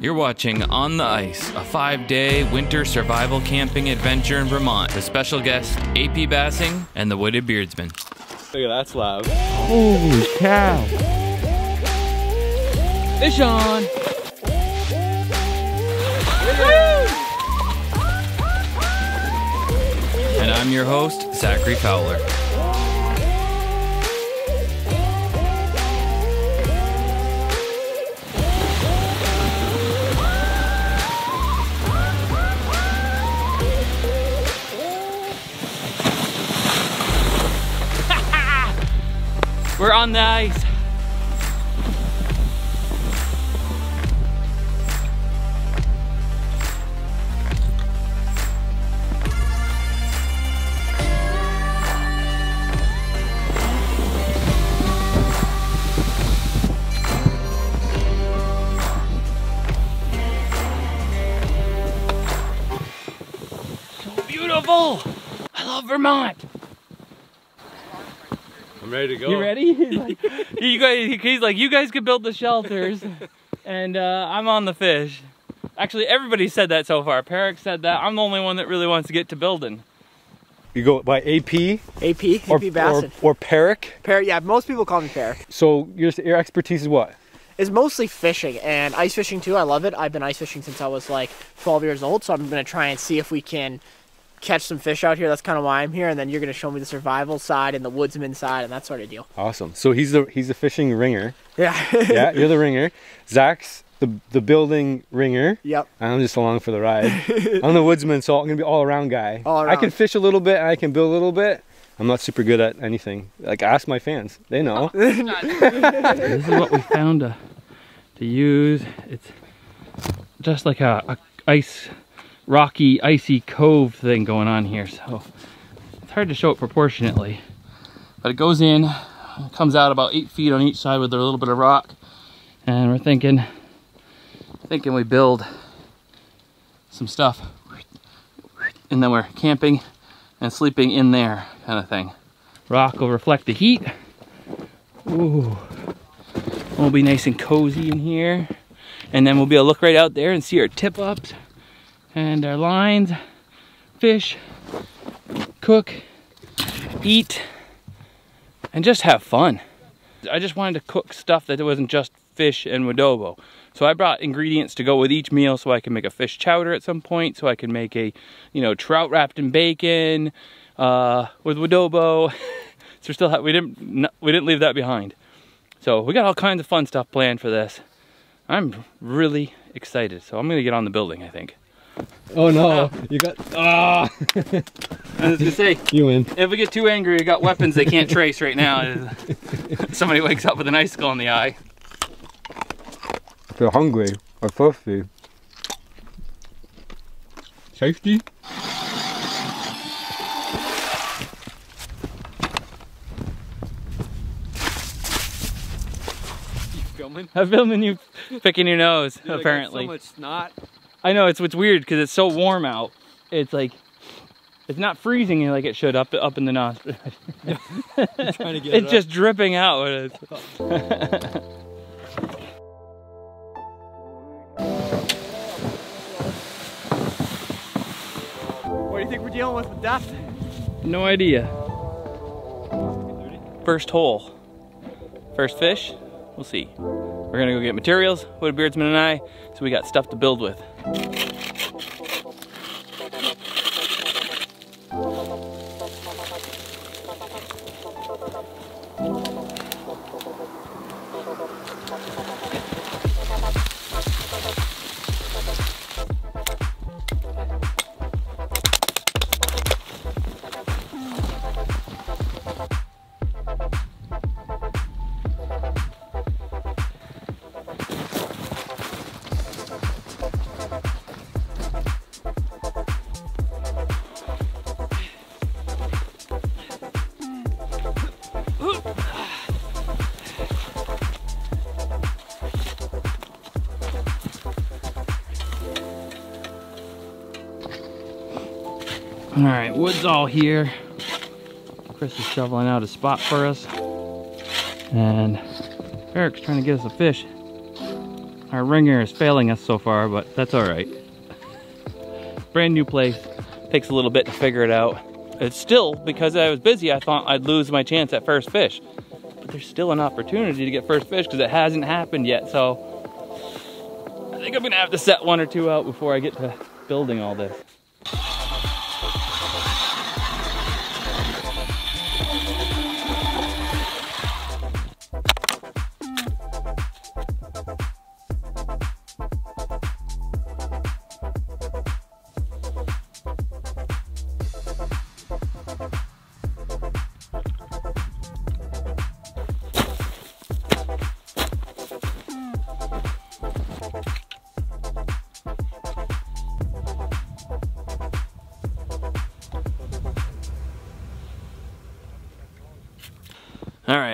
You're watching On the Ice, a five day winter survival camping adventure in Vermont with special guests AP Bassing and the Wooded Beardsman. Look at that slab. Holy cow. Fish on. And I'm your host, Zachary Fowler. We're on the ice. So beautiful. I love Vermont. I'm ready to go. You ready? He's like, you guys, he's like, you guys could build the shelters, and uh, I'm on the fish. Actually, everybody said that so far. Peric said that. I'm the only one that really wants to get to building. You go by AP AP, or, AP Bassing. or, or Peric. Pear, yeah, most people call me Pear. So your, your expertise is what? It's mostly fishing and ice fishing too. I love it. I've been ice fishing since I was like 12 years old, so I'm gonna try and see if we can catch some fish out here. That's kind of why I'm here. And then you're gonna show me the survival side and the woodsman side and that sort of deal. Awesome. So he's the he's the fishing ringer. Yeah. Yeah, you're the ringer. Zach's the the building ringer. yep. I'm just along for the ride. I'm the woodsman, so I'm gonna be all around guy. All around. I can fish a little bit. and I can build a little bit. I'm not super good at anything. Like ask my fans, they know. this is what we found to, to use. It's just like a, a ice, rocky, icy cove thing going on here. So it's hard to show it proportionately. But it goes in, comes out about eight feet on each side with a little bit of rock. And we're thinking, thinking we build some stuff. And then we're camping and sleeping in there kind of thing. Rock will reflect the heat. Ooh. We'll be nice and cozy in here. And then we'll be able to look right out there and see our tip ups and our lines, fish, cook, eat, and just have fun. I just wanted to cook stuff that wasn't just fish and adobo. So I brought ingredients to go with each meal so I can make a fish chowder at some point, so I can make a, you know, trout wrapped in bacon uh, with adobo. so we still we didn't, we didn't leave that behind. So we got all kinds of fun stuff planned for this. I'm really excited. So I'm gonna get on the building, I think. Oh no, you got ah, I was gonna say, you win. if we get too angry, we got weapons they can't trace right now. Somebody wakes up with an icicle in the eye. If you're hungry or thirsty. Safety. filming? I'm filming you picking your nose, Dude, I got apparently. so much snot. I know it's what's weird because it's so warm out. It's like it's not freezing like it should up up in the nostril. trying to get it's it just dripping out. It's- What do you think we're dealing with with depth? no idea. First hole. First fish. We'll see. We're gonna go get materials, Wood Beardsman and I, so we got stuff to build with. Wood's all here. Chris is shoveling out a spot for us. And Eric's trying to get us a fish. Our ringer is failing us so far, but that's all right. Brand new place. Takes a little bit to figure it out. It's still, because I was busy, I thought I'd lose my chance at first fish. But there's still an opportunity to get first fish because it hasn't happened yet. So I think I'm gonna have to set one or two out before I get to building all this.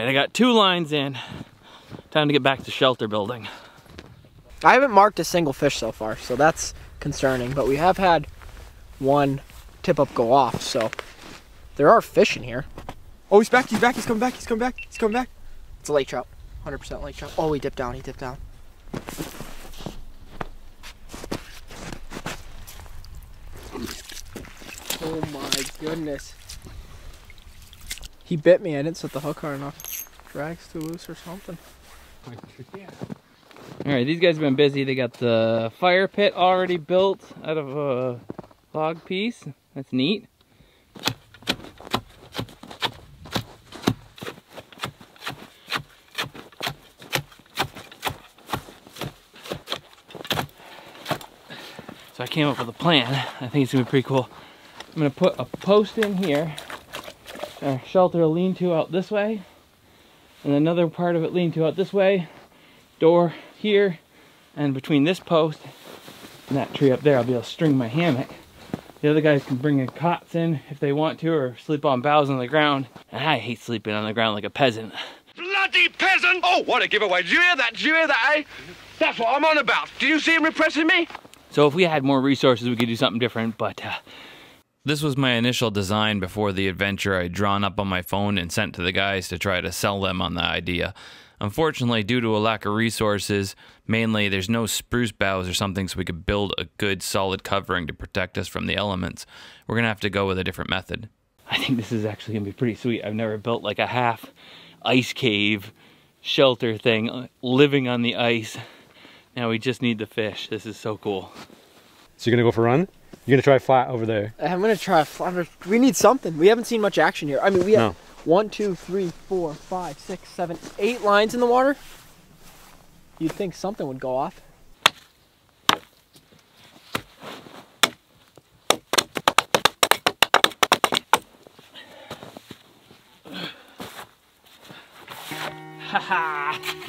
I got two lines in. Time to get back to shelter building. I haven't marked a single fish so far, so that's concerning. But we have had one tip up go off, so there are fish in here. Oh, he's back! He's back! He's coming back! He's coming back! He's coming back! It's a lake trout, 100% lake trout. Oh, he dipped down. He dipped down. Oh my goodness. He bit me. I didn't set the hook hard enough. Drag's too loose or something. All right, these guys have been busy. They got the fire pit already built out of a log piece. That's neat. So I came up with a plan. I think it's gonna be pretty cool. I'm gonna put a post in here, uh, shelter lean-to out this way, and another part of it lean-to out this way, door here, and between this post and that tree up there, I'll be able to string my hammock. The other guys can bring in cots in if they want to, or sleep on boughs on the ground. And I hate sleeping on the ground like a peasant. Bloody peasant! Oh, what a giveaway. Did you hear that? Did you hear that, eh? That's what I'm on about. Did you see him repressing me? So if we had more resources, we could do something different, but uh, This was my initial design before the adventure I'd drawn up on my phone and sent to the guys to try to sell them on the idea. Unfortunately, due to a lack of resources, mainly there's no spruce boughs or something so we could build a good solid covering to protect us from the elements. We're gonna have to go with a different method. I think this is actually gonna be pretty sweet. I've never built like a half ice cave shelter thing, uh, living on the ice. Now we just need the fish. This is so cool. So you're gonna go for a run? You're gonna try flat over there. I'm gonna try flat. We need something. We haven't seen much action here. I mean, we have no. one, two, three, four, five, six, seven, eight lines in the water. You'd think something would go off. Ha ha!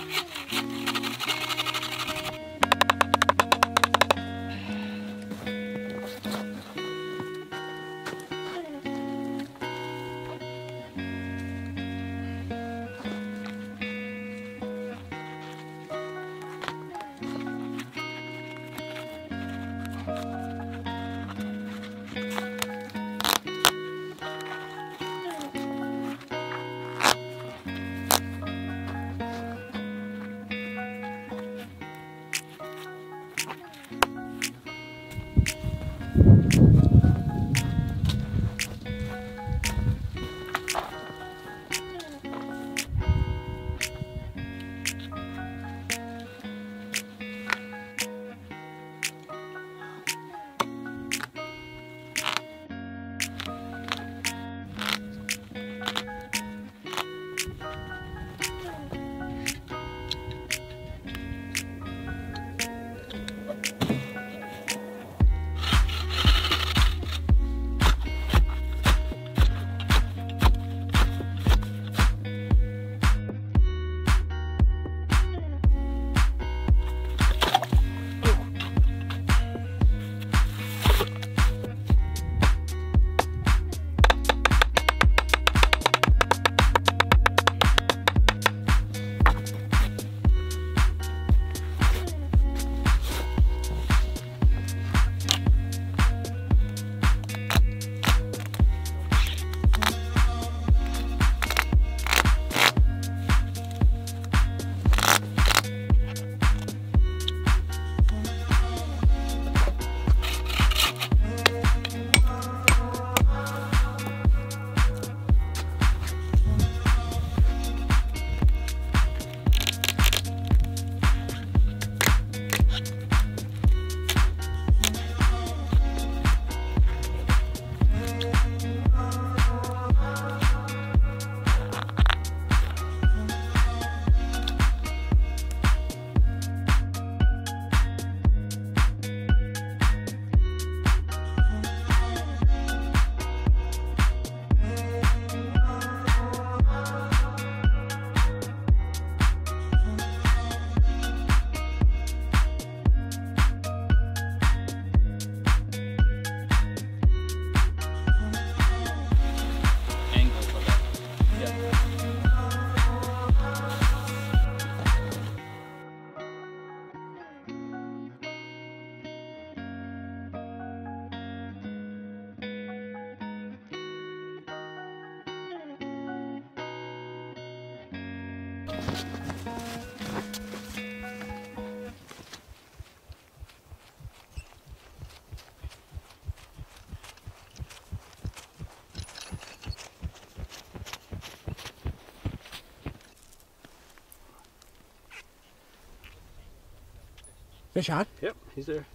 Fish on? Yep, he's there.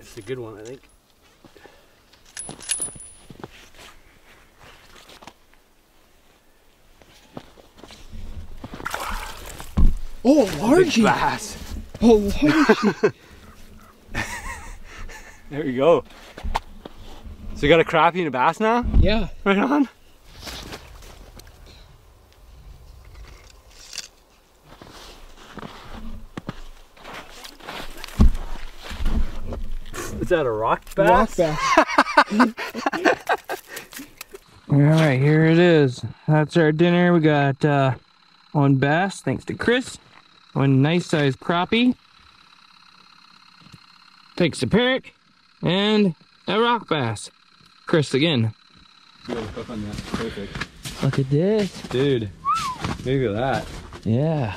It's a good one, I think. Oh, largey. Bass. Oh, largey. There you go. So you got a crappie and a bass now? yeah. Right on. Is that a rock bass? Rock bass. All right, here it is. That's our dinner. We got uh, one bass, thanks to Chris. One nice sized crappie. Thanks to Peric. And a rock bass. Chris again. Look at this. Dude, look at that. Yeah.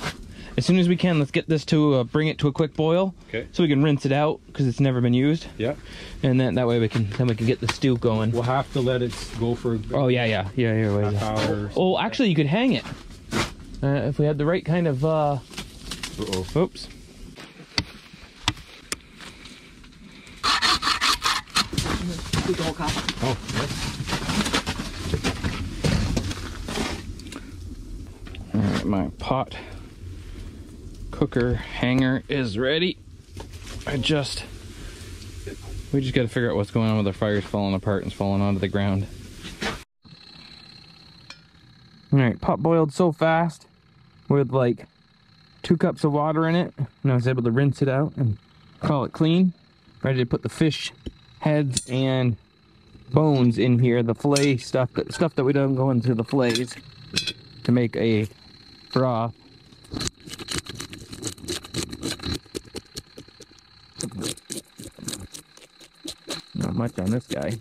As soon as we can, let's get this to uh, bring it to a quick boil. Okay. So we can rinse it out because it's never been used, Yeah. and then that way we can then we can get the stew going. We'll have to let it go for Oh yeah, yeah, yeah, yeah. Wait, yeah. Oh, actually, you could hang it uh, if we had the right kind of. uh Uh-oh. Oops. Take the whole cup. Oh, yes. All right, my pot cooker hanger is ready. I just we just got to figure out what's going on with our fires falling apart and it's falling onto the ground. All right, pot boiled so fast with like two cups of water in it, and I was able to rinse it out and call it clean. Ready to put the fish heads and bones in here, the fillet stuff, that stuff that we don't go into the fillets to make a broth. Not much on this guy.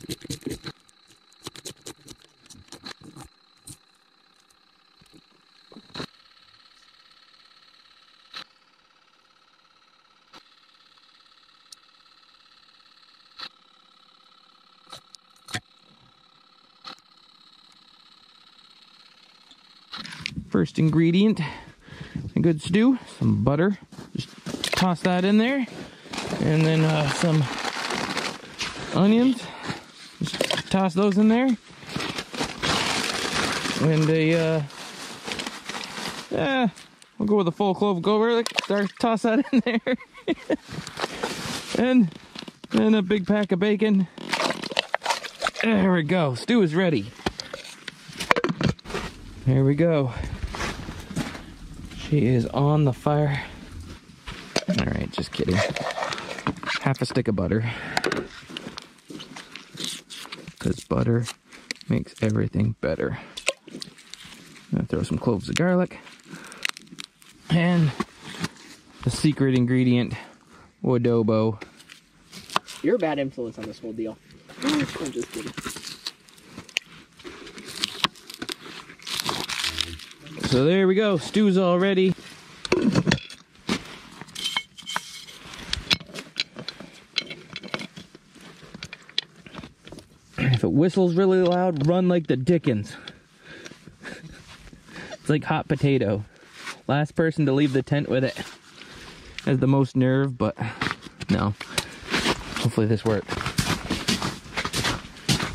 First ingredient, a good stew, some butter. Just toss that in there. And then uh, some onions. Just toss those in there. And a, uh, yeah, we'll go with a full clove of garlic. Start, toss that in there. and then a big pack of bacon. There we go. Stew is ready. Here we go. She is on the fire. All right, just kidding. Half a stick of butter. Because butter makes everything better. Gonna throw some cloves of garlic. And the secret ingredient, Wadobo. You're a bad influence on this whole deal. I'm just kidding. So there we go, stew's all ready. If it whistles really loud, run like the Dickens. It's like hot potato. Last person to leave the tent with it has the most nerve, but no. Hopefully this worked.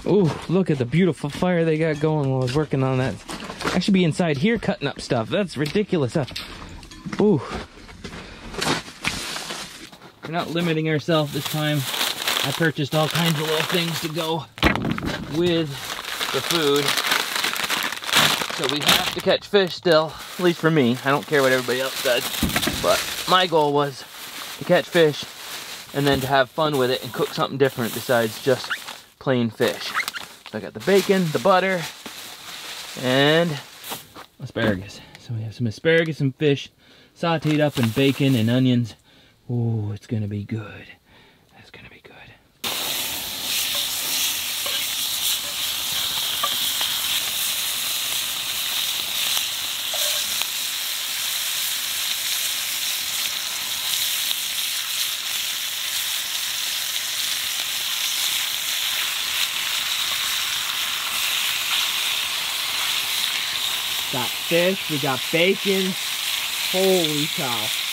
Ooh, look at the beautiful fire they got going while I was working on that. I should be inside here cutting up stuff. That's ridiculous. Uh, Ooh. We're not limiting ourselves this time. I purchased all kinds of little things to go with the food. So we have to catch fish still, at least for me. I don't care what everybody else does. But my goal was to catch fish and then to have fun with it and cook something different besides just plain fish. So I got the bacon, the butter, and asparagus. So we have some asparagus and fish sauteed up in bacon and onions. Oh, it's gonna be good. That's gonna be good. got fish, we got bacon. Holy cow.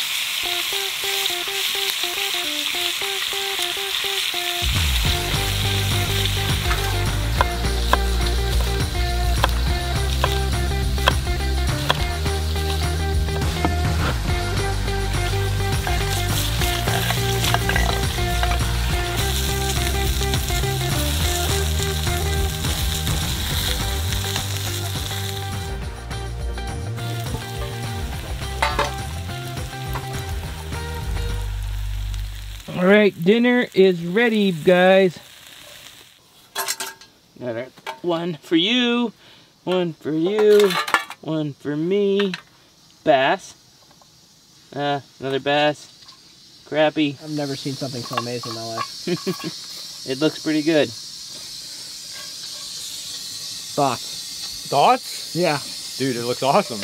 All right, dinner is ready, guys. Got. One for you, one for you, one for me. Bass. Uh, another bass. Crappie. I've never seen something so amazing in my life. It looks pretty good. Thoughts? Thoughts? Yeah. Dude, it looks awesome.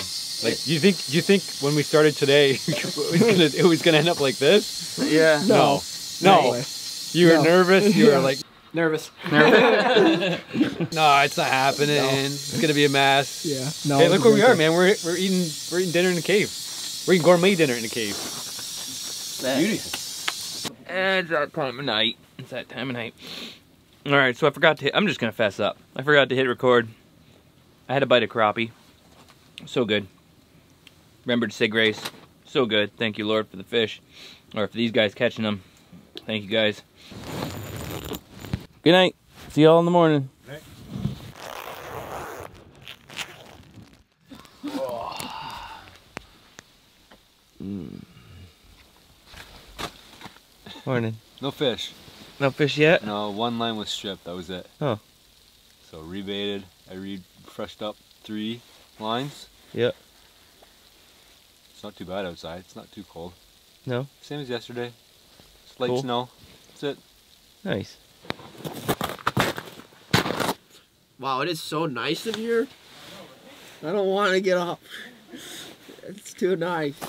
Like, you think you think when we started today, it was gonna it was gonna end up like this? Yeah. No, No no. way. You were No. nervous. You were like, Nervous. no, it's not happening. It's gonna be a mess. Yeah. No. hey, look where we are, man. We're we're eating we're eating dinner in the cave. We're eating gourmet dinner in the cave. And it's that time of night. It's that time of night. All right, so I forgot to. I'm just gonna fess up. I forgot to hit record. I had a bite of crappie. So good. Remembered to say grace. So good. Thank you, Lord, for the fish, or for these guys catching them. Thank you, guys. Good night. See y'all in the morning. Mm. Morning. No fish. No fish yet? No, one line was stripped. That was it. Oh. So rebaited. I refreshed up three lines. Yep. It's not too bad outside. It's not too cold. No? Same as yesterday. Slight Cool. snow. That's it. Nice. Wow, it is so nice in here. I don't want to get up. It's too nice.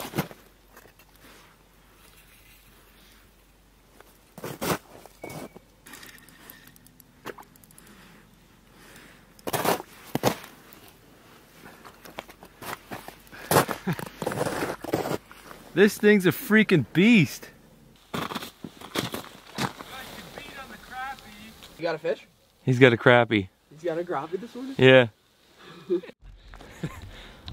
This thing's a freaking beast. You got a fish? He's got a crappie. He's got a crappie this morning? Yeah. Look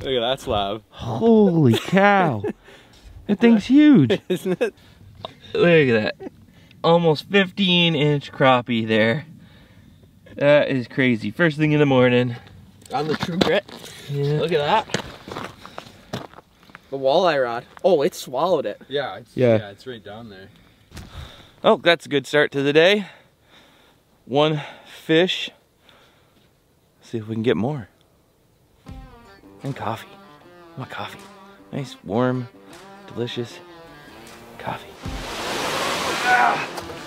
at that slab. Holy cow. that thing's huge. Isn't it? Look at that. Almost 15 inch crappie there. That is crazy. First thing in the morning. On the true grit. Yeah. Look at that. The walleye rod. Oh, it swallowed it. Yeah, it's, Yeah. yeah. it's right down there. Oh, that's a good start to the day. One fish. See if we can get more. And coffee. Want coffee. Nice, warm, delicious coffee.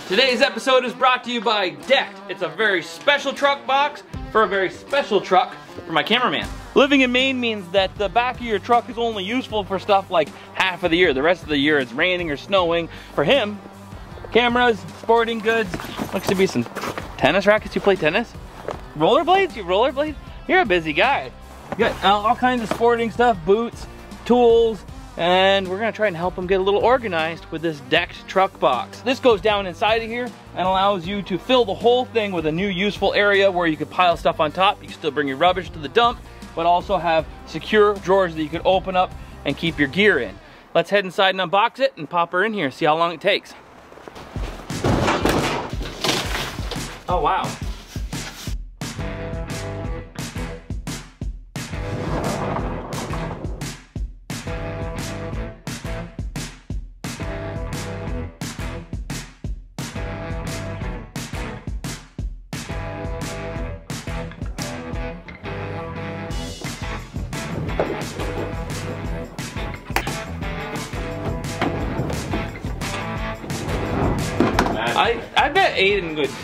Today's episode is brought to you by Decked. It's a very special truck box for a very special truck for my cameraman. Living in Maine means that the back of your truck is only useful for stuff like half of the year. The rest of the year it's raining or snowing. For him, cameras, sporting goods. Looks to be some tennis rackets. You play tennis? Rollerblades? You rollerblade? You're a busy guy. You got uh, all kinds of sporting stuff, boots, tools, and we're gonna try and help him get a little organized with this decked truck box. This goes down inside of here and allows you to fill the whole thing with a new useful area where you could pile stuff on top. You can still bring your rubbish to the dump, but also have secure drawers that you can open up and keep your gear in. Let's head inside and unbox it and pop her in here, see how long it takes. Oh, wow.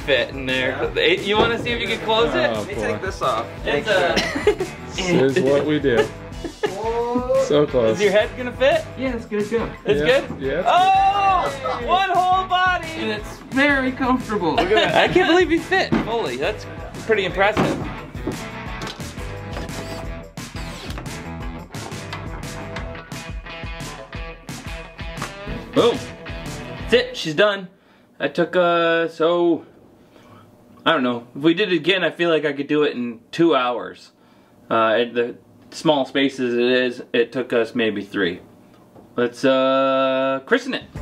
fit in there. Yeah. You want to see if you can close it? Oh, Let me boy. take this off. It's a... this is what we do. so close. Is your head gonna fit? Yeah, it's good. Go. It's yeah. good? Yeah. Oh! Good. One whole body! And it's very comfortable. Look at that. I can't believe you fit Holy, That's pretty impressive. Boom. That's it. She's done. I took, a so I don't know. If we did it again, I feel like I could do it in two hours. Uh, at the small spaces it is, it took us maybe three. Let's, uh, christen it.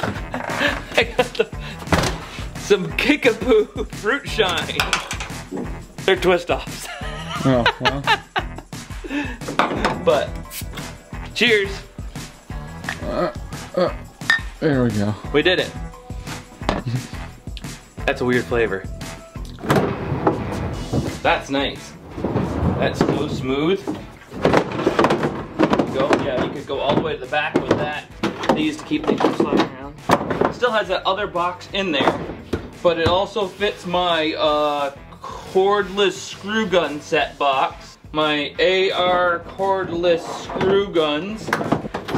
I got the, some Kickapoo Fruit Shine. They're twist offs. Oh, well. But, cheers. There we go. We did it. That's a weird flavor. That's nice. That's so smooth. Go, yeah, you could go all the way to the back with that. These to keep things from sliding around. Still has that other box in there, but it also fits my uh, cordless screw gun set box, my AR cordless screw guns,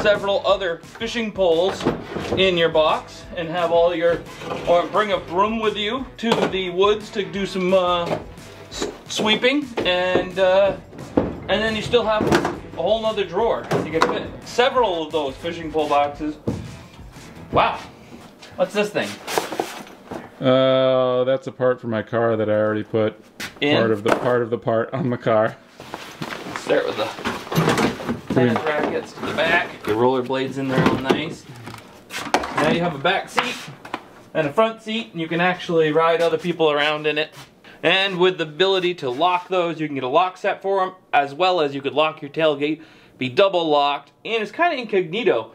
several other fishing poles in your box and have all your, or bring a broom with you to the woods to do some uh, sweeping and uh, and then you still have a whole nother drawer. You can fit several of those fishing pole boxes. Wow. What's this thing? Uh, that's a part for my car that I already put In? part of the part of the part on the car. Start with the tennis rackets to the back. The roller blades in there all nice. Now you have a back seat and a front seat, and you can actually ride other people around in it. And with the ability to lock those, you can get a lock set for them, as well as you could lock your tailgate, be double locked, and it's kind of incognito.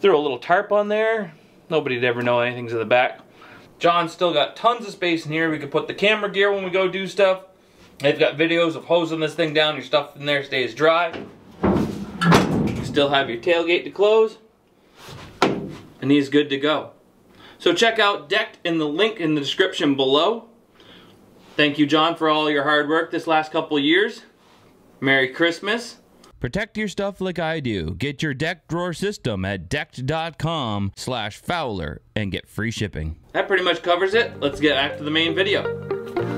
Throw a little tarp on there, nobody'd ever know anything's in the back. John's still got tons of space in here. We could put the camera gear when we go do stuff. They've got videos of hosing this thing down. Your stuff in there stays dry. Still have your tailgate to close. And he's good to go. So check out Decked in the link in the description below. Thank you, John, for all your hard work this last couple years. Merry Christmas. Protect your stuff like I do. Get your Decked Drawer System at decked.com slash fowler and get free shipping. That pretty much covers it. Let's get back to the main video.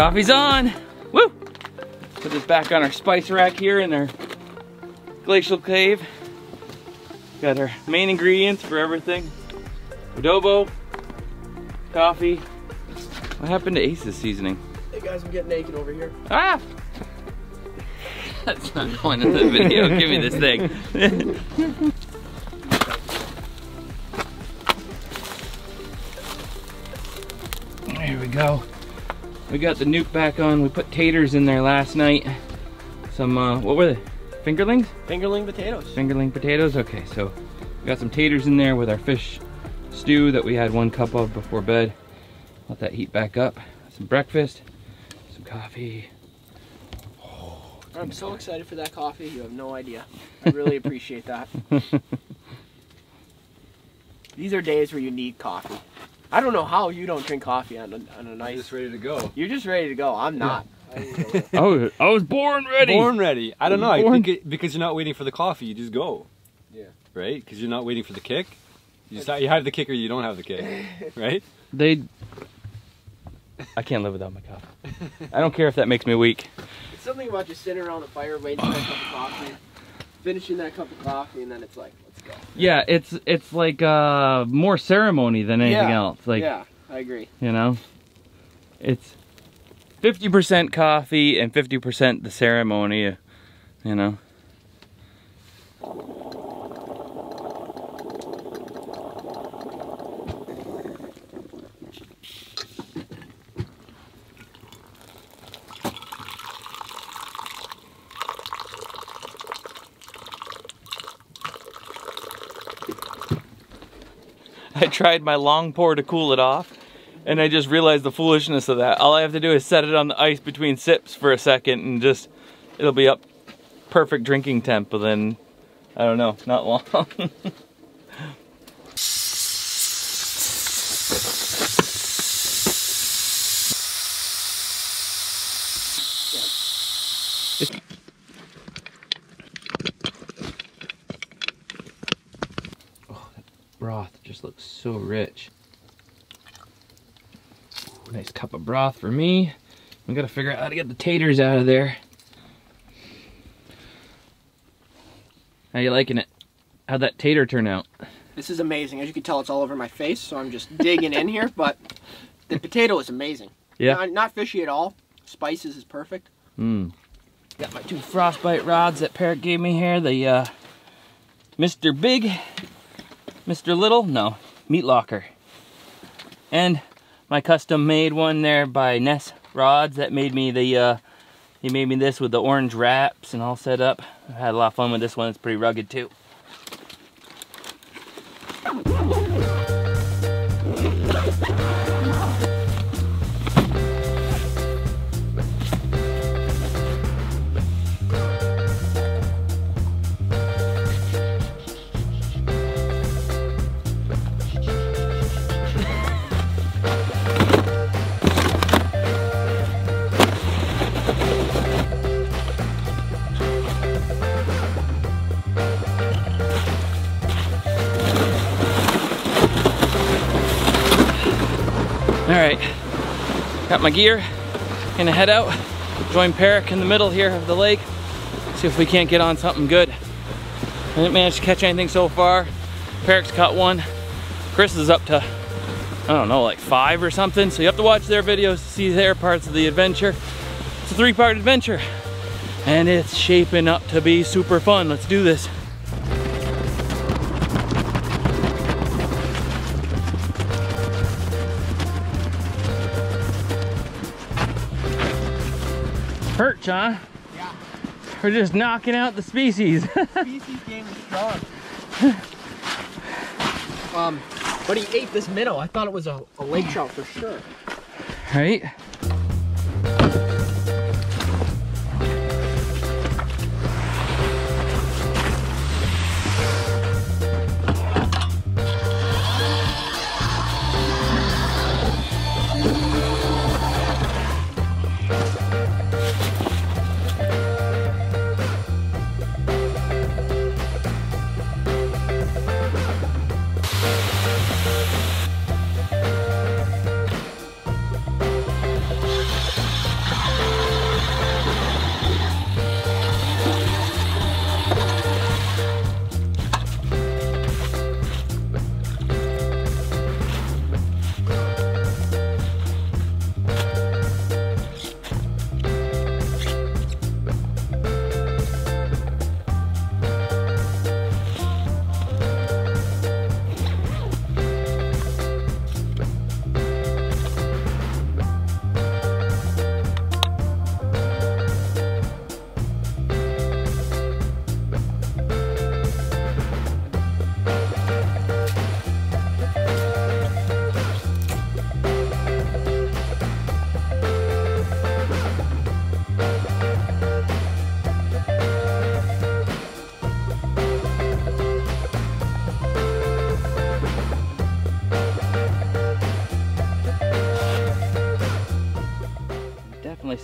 Coffee's on. Woo! Put this back on our spice rack here in our glacial cave. Got our main ingredients for everything. Adobo, coffee. What happened to Ace's seasoning? Hey guys, I'm getting naked over here. Ah! That's not going in the video. Give me this thing. We got the nuke back on. We put taters in there last night. Some, uh, what were they? Fingerlings? Fingerling potatoes. Fingerling potatoes? Okay, so we got some taters in there with our fish stew that we had one cup of before bed. Let that heat back up. Some breakfast, some coffee. I'm so excited for that coffee. You have no idea. I really appreciate that. These are days where you need coffee. I don't know how you don't drink coffee on a, on a I'm nice. just ready to go. You're just ready to go. I'm not. I was, I was born ready. Born ready. I don't know. I Born- think it, because you're not waiting for the coffee, you just go. Yeah. Right? Because you're not waiting for the kick. You just you have the kick or you don't have the kick. Right? They. I can't live without my coffee. I don't care if that makes me weak. It's something about just sitting around the fire waiting for a cup of coffee, finishing that cup of coffee, and then it's like, let's go. Yeah, it's it's like uh more ceremony than anything Yeah. else. Like yeah, I agree. you know, it's fifty percent coffee and fifty percent the ceremony. You know. I tried my long pour to cool it off, and I just realized the foolishness of that. All I have to do is set it on the ice between sips for a second, and just it'll be up perfect drinking temp. But then, I don't know, not long. broth just looks so rich. Ooh, nice cup of broth for me. We gotta figure out how to get the taters out of there. How you liking it? How'd that tater turn out? This is amazing. As you can tell, it's all over my face, so I'm just digging in here. But the potato is amazing. Yeah. Not, not fishy at all. Spices is perfect. Mmm. Got my two frostbite rods that Parrot gave me here. The uh, Mr. Big, Mr. Little, no, Meat Locker. And my custom made one there by Ness Rods that made me the, uh, he made me this with the orange wraps and all set up. I had a lot of fun with this one. It's pretty rugged too. Got my gear, gonna head out, join Peric in the middle here of the lake, see if we can't get on something good. I didn't manage to catch anything so far. Peric's caught one. Chris is up to, I don't know, like five or something. So you have to watch their videos to see their parts of the adventure. It's a three-part adventure, and it's shaping up to be super fun. Let's do this. Perch, huh? Yeah. We're just knocking out the species. Species game is strong. um, but he ate this minnow. I thought it was a, a lake trout for sure. right?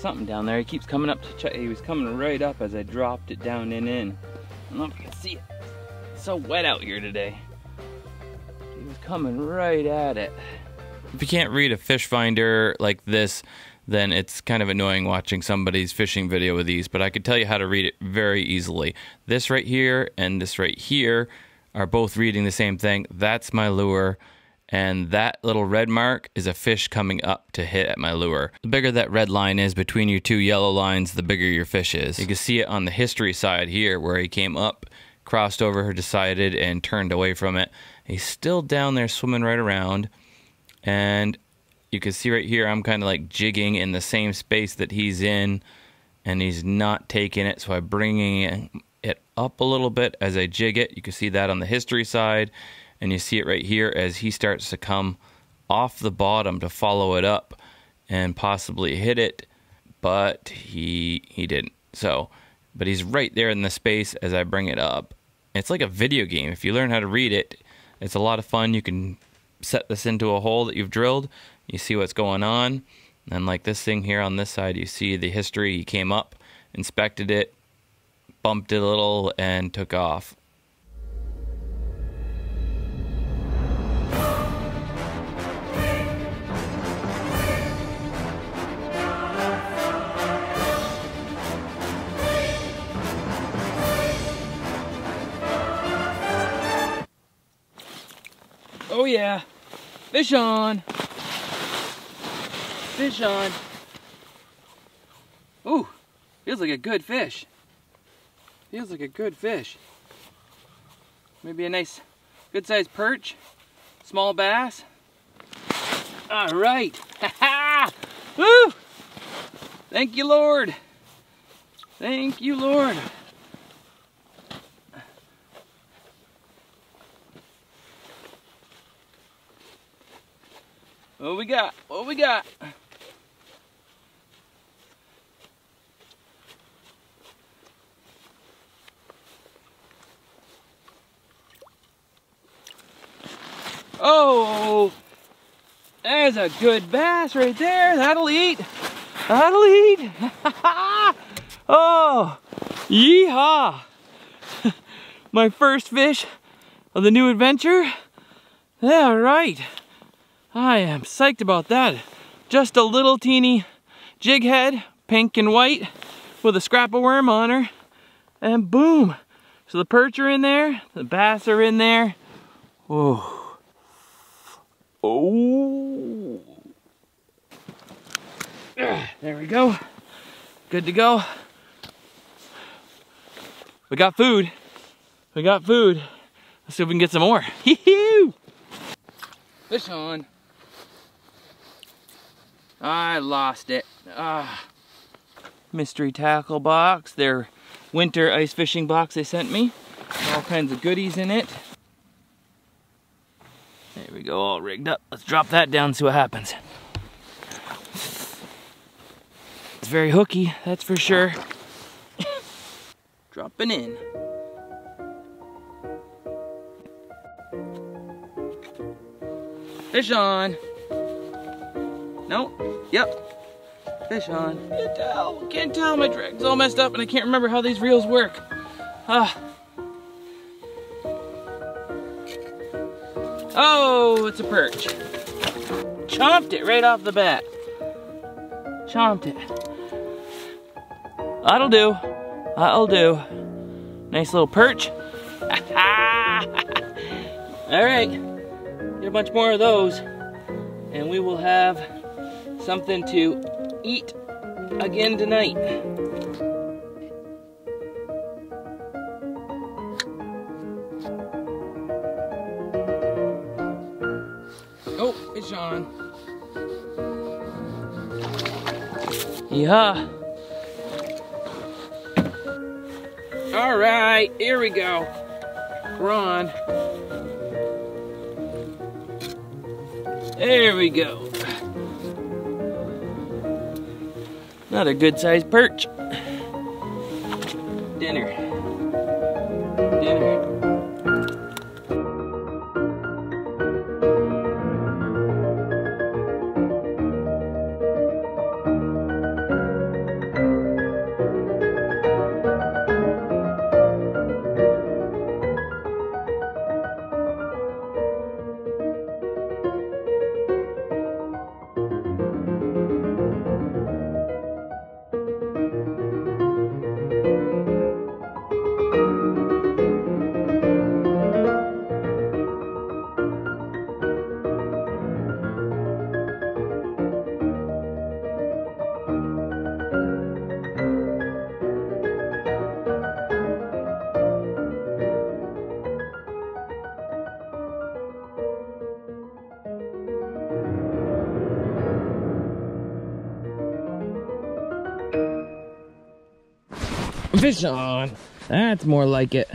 Something down there. He keeps coming up to check. He was coming right up as I dropped it down and in. I don't know if you can see it. It's so wet out here today. He was coming right at it. If you can't read a fish finder like this, then it's kind of annoying watching somebody's fishing video with these, but I could tell you how to read it very easily. This right here and this right here are both reading the same thing. That's my lure. And that little red mark is a fish coming up to hit at my lure. The bigger that red line is between your two yellow lines, the bigger your fish is. You can see it on the history side here where he came up, crossed over, her decided, and turned away from it. He's still down there swimming right around. And you can see right here, I'm kind of like jigging in the same space that he's in, and he's not taking it. So I'm bringing it up a little bit as I jig it. You can see that on the history side and you see it right here as he starts to come off the bottom to follow it up and possibly hit it, but he he didn't. So, but he's right there in the space as I bring it up. It's like a video game. If you learn how to read it, it's a lot of fun. You can set this into a hole that you've drilled. You see what's going on. And like this thing here on this side, you see the history. He came up, inspected it, bumped it a little, and took off. Oh yeah. Fish on. Fish on. Ooh, feels like a good fish. Feels like a good fish. Maybe a nice, good sized perch. Small bass. All right. Ha ha! Woo! Thank you, Lord. Thank you, Lord. What we got? What we got? Oh, there's a good bass right there. That'll eat. That'll eat. oh, yeehaw. My first fish of the new adventure. Yeah, right. I am psyched about that. Just a little teeny jig head, pink and white, with a scrap of worm on her, and boom. So the perch are in there, the bass are in there. Oh. Oh. There we go. Good to go. We got food. We got food. Let's see if we can get some more. Hee-hoo! Fish on. I lost it. Ah. Mystery tackle box. Their winter ice fishing box they sent me. All kinds of goodies in it. There we go, all rigged up. Let's drop that down and see what happens. It's very hooky, that's for sure. Dropping in. Fish on. Nope. Yep. Fish on. Can't tell. Can't tell. My drag's all messed up and I can't remember how these reels work. Ah. Oh, it's a perch. Chomped it right off the bat. Chomped it. That'll do. That'll do. Nice little perch. All right. Get a bunch more of those and we will have something to eat again tonight. Oh, it's on. Yeah. All right, here we go. We're on. There we go. Another good sized perch. Dinner. Dinner. Fish on. That's more like it.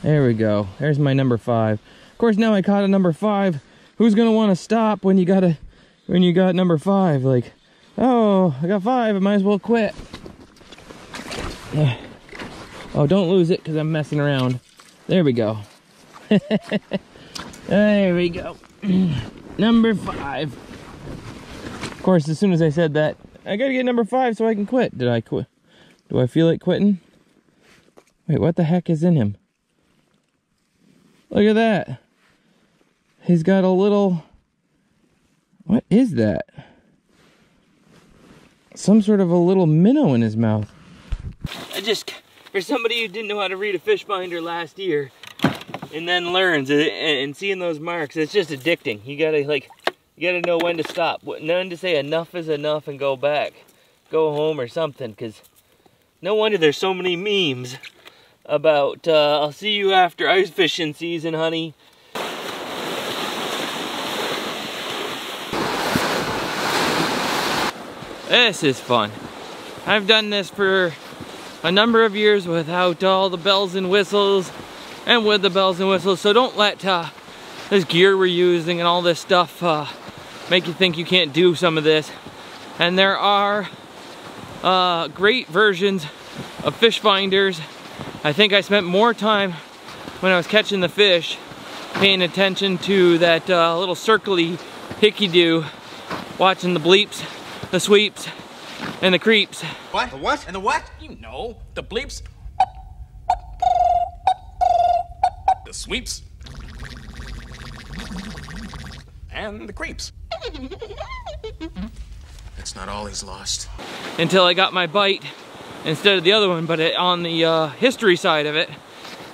There we go. There's my number five. Of course, now I caught a number five. Who's gonna want to stop when you got a when you got number five? Like, oh, I got five. I might as well quit. Oh, don't lose it because I'm messing around. There we go. there we go. number five. Of course, as soon as I said that, I gotta get number five so I can quit. Did I quit? Do I feel like quitting? Wait, what the heck is in him? Look at that. He's got a little. What is that? Some sort of a little minnow in his mouth. I just, for somebody who didn't know how to read a fish finder last year, and then learns and, seeing those marks, it's just addicting. You gotta like, you gotta know when to stop, when to say enough is enough and go back, go home or something. Cause no wonder there's so many memes about uh, I'll see you after ice fishing season, honey. This is fun. I've done this for a number of years without all the bells and whistles and with the bells and whistles. So don't let uh, this gear we're using and all this stuff uh, make you think you can't do some of this. And there are uh, great versions of fish finders. I think I spent more time when I was catching the fish paying attention to that uh, little circly hickey-do, watching the bleeps, the sweeps, and the creeps. What? The what? And the what? You know, the bleeps. The sweeps. And the creeps. That's not all he's lost. Until I got my bite instead of the other one, but it, on the uh, history side of it,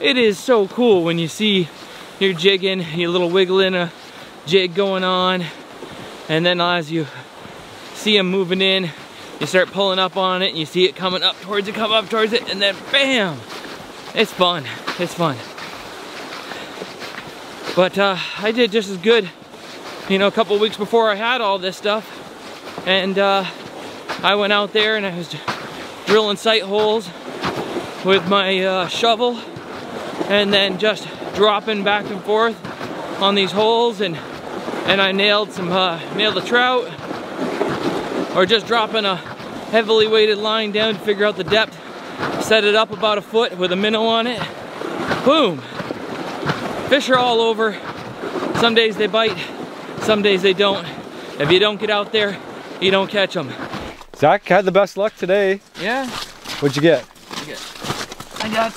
it is so cool when you see you're jigging, your little wiggling a jig going on, and then as you see him moving in, you start pulling up on it and you see it coming up towards it, come up towards it, and then bam! It's fun, it's fun. But uh, I did just as good, you know, a couple weeks before I had all this stuff. And uh, I went out there and I was drilling sight holes with my uh, shovel and then just dropping back and forth on these holes and and I nailed some uh, nailed a trout or just dropping a heavily weighted line down to figure out the depth set it up about a foot with a minnow on it. Boom. Fish are all over. Some days they bite some days they don't. If you don't get out there you don't catch them Zach had the best luck today. yeah What'd you get? I got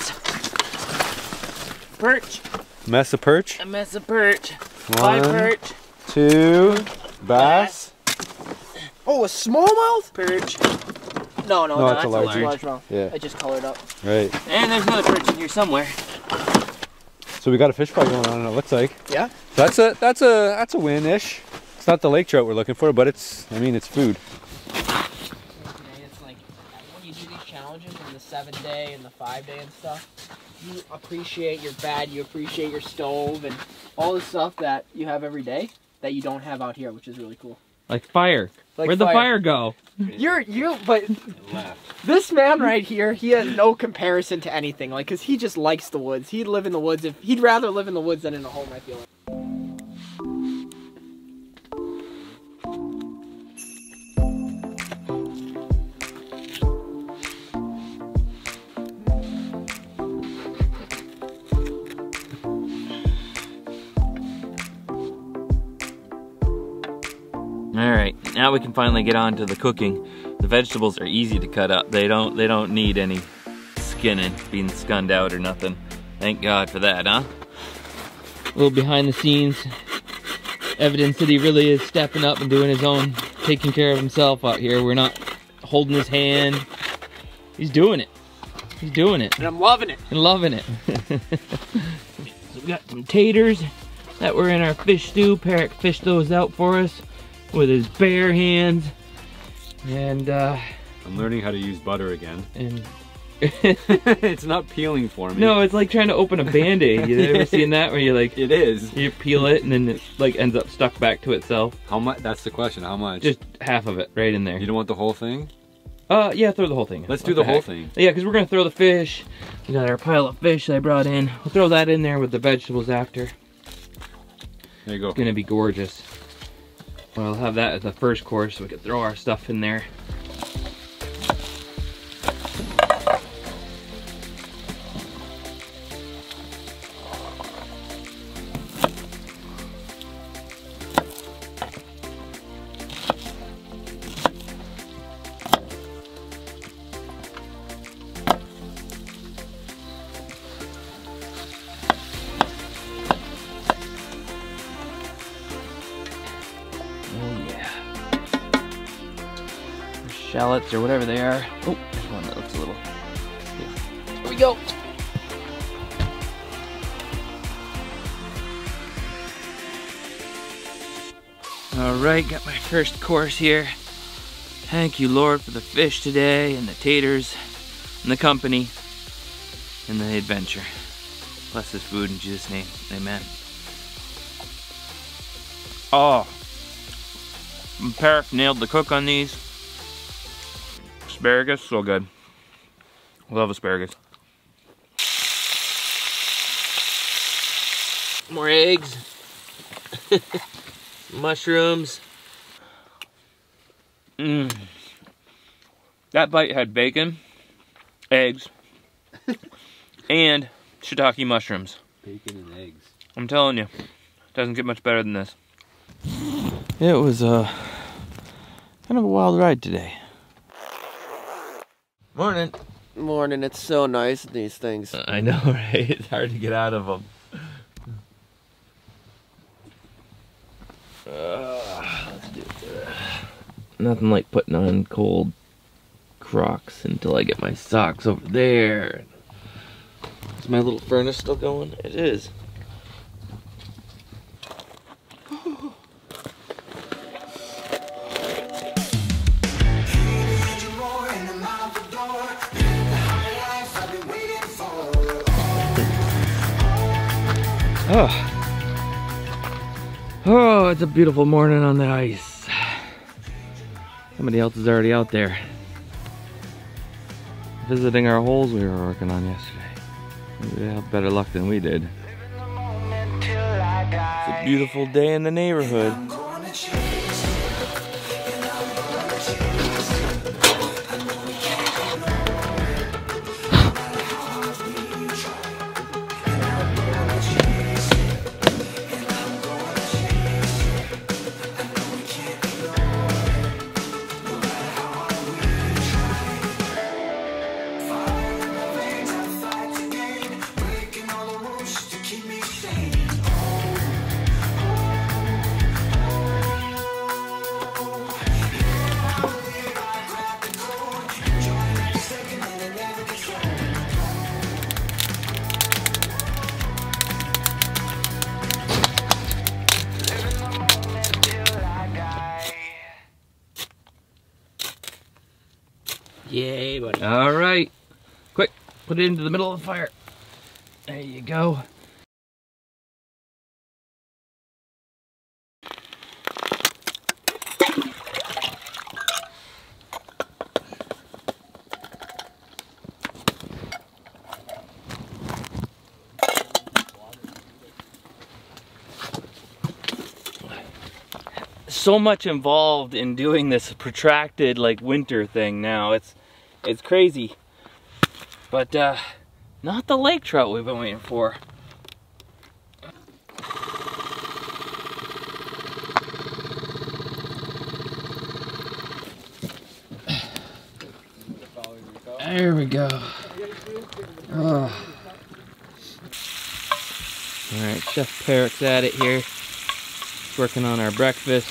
perch Mess of perch. a mess of perch five One, perch two, bass. Oh, a smallmouth? perch No, no, No, no, it's a that's large. a largemouth. Yeah. I just colored up. Right. and there's another perch in here somewhere So we got a fish fry going on. It looks like. Yeah. That's a that's a that's a win-ish. It's not the lake trout we're looking for, but it's I mean it's food. It's like when you do these challenges and the seven day and the five day and stuff, you appreciate your bed, you appreciate your stove and all the stuff that you have every day that you don't have out here, which is really cool. like fire Like where'd the fire go You're you, but this man right here, he has no comparison to anything. Like, cause he just likes the woods. He'd live in the woods if he'd rather live in the woods than in a home. I feel like. All right, now we can finally get on to the cooking. The vegetables are easy to cut up. They don't they don't need any skinning, being skunned out or nothing. Thank God for that, huh? A little behind the scenes evidence that he really is stepping up and doing his own, taking care of himself out here. We're not holding his hand. He's doing it. He's doing it And I'm loving it. and loving it. so we got some taters that were in our fish stew. Perrick fished those out for us with his bare hands. And uh I'm learning how to use butter again. and it's not peeling for me. no, it's like trying to open a band-aid. You ever seen that where you like It is. you peel it and then it like ends up stuck back to itself? How much? That's the question. How much? Just half of it right in there. you don't want the whole thing. Uh, yeah, throw the whole thing. Let's What do the whole thing. Yeah, because we're gonna throw the fish. We got our pile of fish that I brought in. We'll throw that in there with the vegetables after. There you go. It's gonna be gorgeous. We'll have that as the first course so we can throw our stuff in there. Or whatever they are. Oh, there's one that looks a little. Here we go. All right, got my first course here. Thank you, Lord, for the fish today and the taters and the company and the adventure. Bless this food in Jesus' name. Amen. Ah, oh, Perrick nailed the cook on these. Asparagus, so good. Love asparagus. More eggs. Mushrooms. Mmm. That bite had bacon, eggs, and shiitake mushrooms. Bacon and eggs. I'm telling you, doesn't get much better than this. It was a kind of a wild ride today. Morning. Morning, it's so nice in these things. I know, right? It's hard to get out of them. let's do it. Nothing like putting on cold Crocs until I get my socks over there. Is my little furnace still going? It is. Oh, it's a beautiful morning on the ice. Somebody else is already out there. Visiting our holes we were working on yesterday. They have better luck than we did. It's a beautiful day in the neighborhood. Put it into the middle of the fire. There you go. so much involved in doing this protracted like winter thing now. It's it's crazy. But uh not the lake trout we've been waiting for. There we go. Oh. All right, Chef Perrick's at it here working on our breakfast.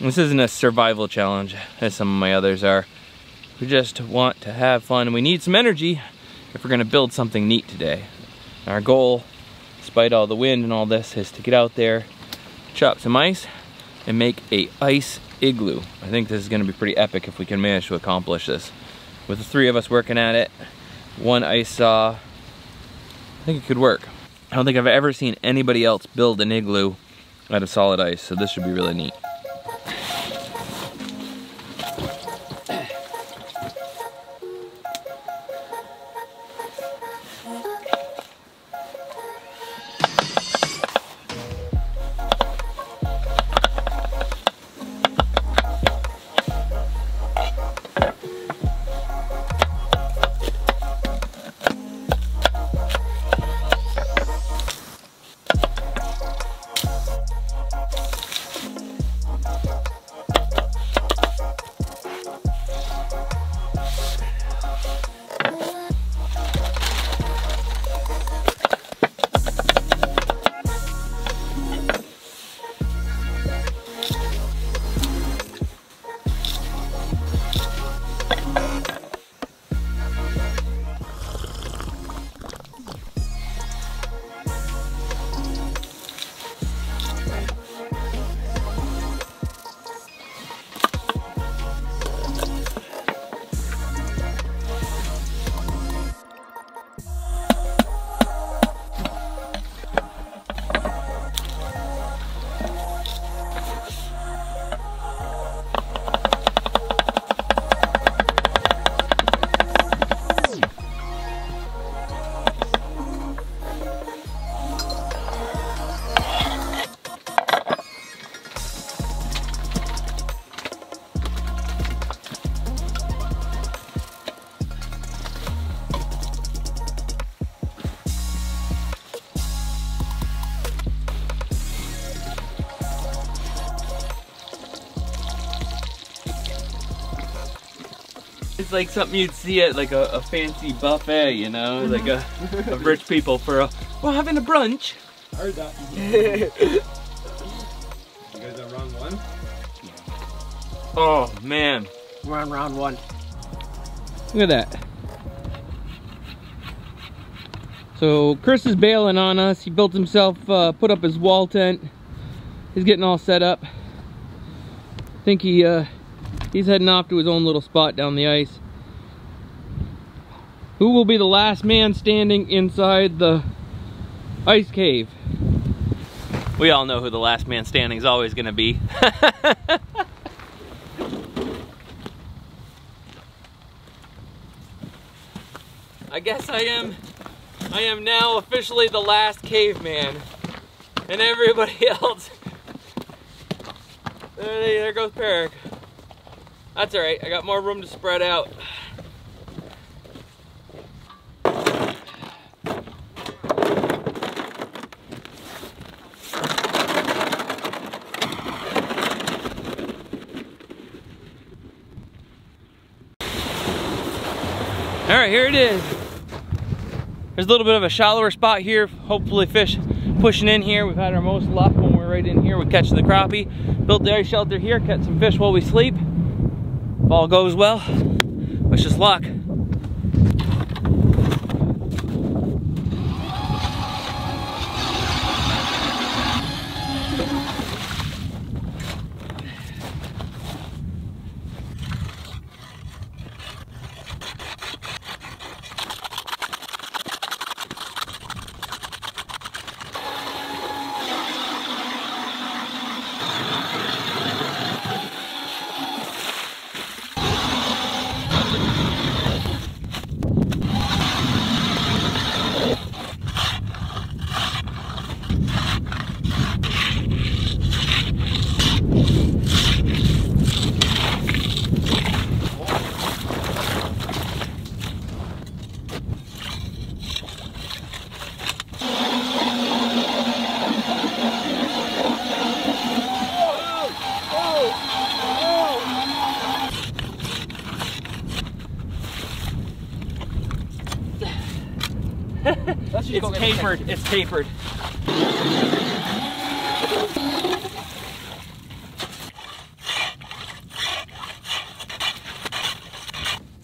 This isn't a survival challenge, as some of my others are. We just want to have fun. And we need some energy if we're gonna build something neat today. Our goal, despite all the wind and all this, is to get out there, chop some ice, and make a ice igloo. I think this is gonna be pretty epic if we can manage to accomplish this. With the three of us working at it, one ice saw, I think it could work. I don't think I've ever seen anybody else build an igloo out of solid ice, so this should be really neat. Like something you'd see at like a, a fancy buffet, you know, like a of rich people for a we're having a brunch. I heard that. you guys on round one? Oh man, We're on round one. look at that. So Chris is bailing on us. He built himself, uh, put up his wall tent. He's getting all set up. I think he uh, he's heading off to his own little spot down the ice. Who will be the last man standing inside the ice cave? We all know who the last man standing is always going to be. I guess I am I am now officially the last caveman. And everybody else there, there goes Perrick. That's alright, I got more room to spread out. Alright, here it is. There's a little bit of a shallower spot here. Hopefully fish pushing in here. We've had our most luck when we're right in here. We catch the crappie. Built the ice shelter here, catch some fish while we sleep. If all goes well, wish us luck. Tapered, it's tapered.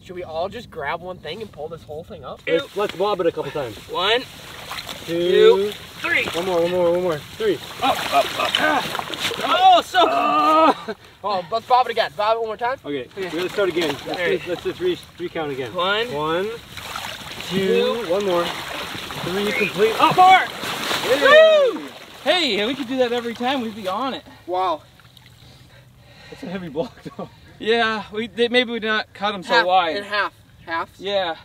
Should we all just grab one thing and pull this whole thing up? Let's, let's bob it a couple times. One, Two, three. one more, one more, one more. Three. Oh, so ah. Oh, let's bob it again. Bob it one more time. Okay, we're gonna start again. Let's, Alright. let's just re recount again. One, One, two, one more, three, complete. oh, four. Woo! Hey, we could do that every time. We'd be on it. Wow. That's a heavy block though. Yeah, we they, maybe we did not cut them so wide. In half. Half. Yeah,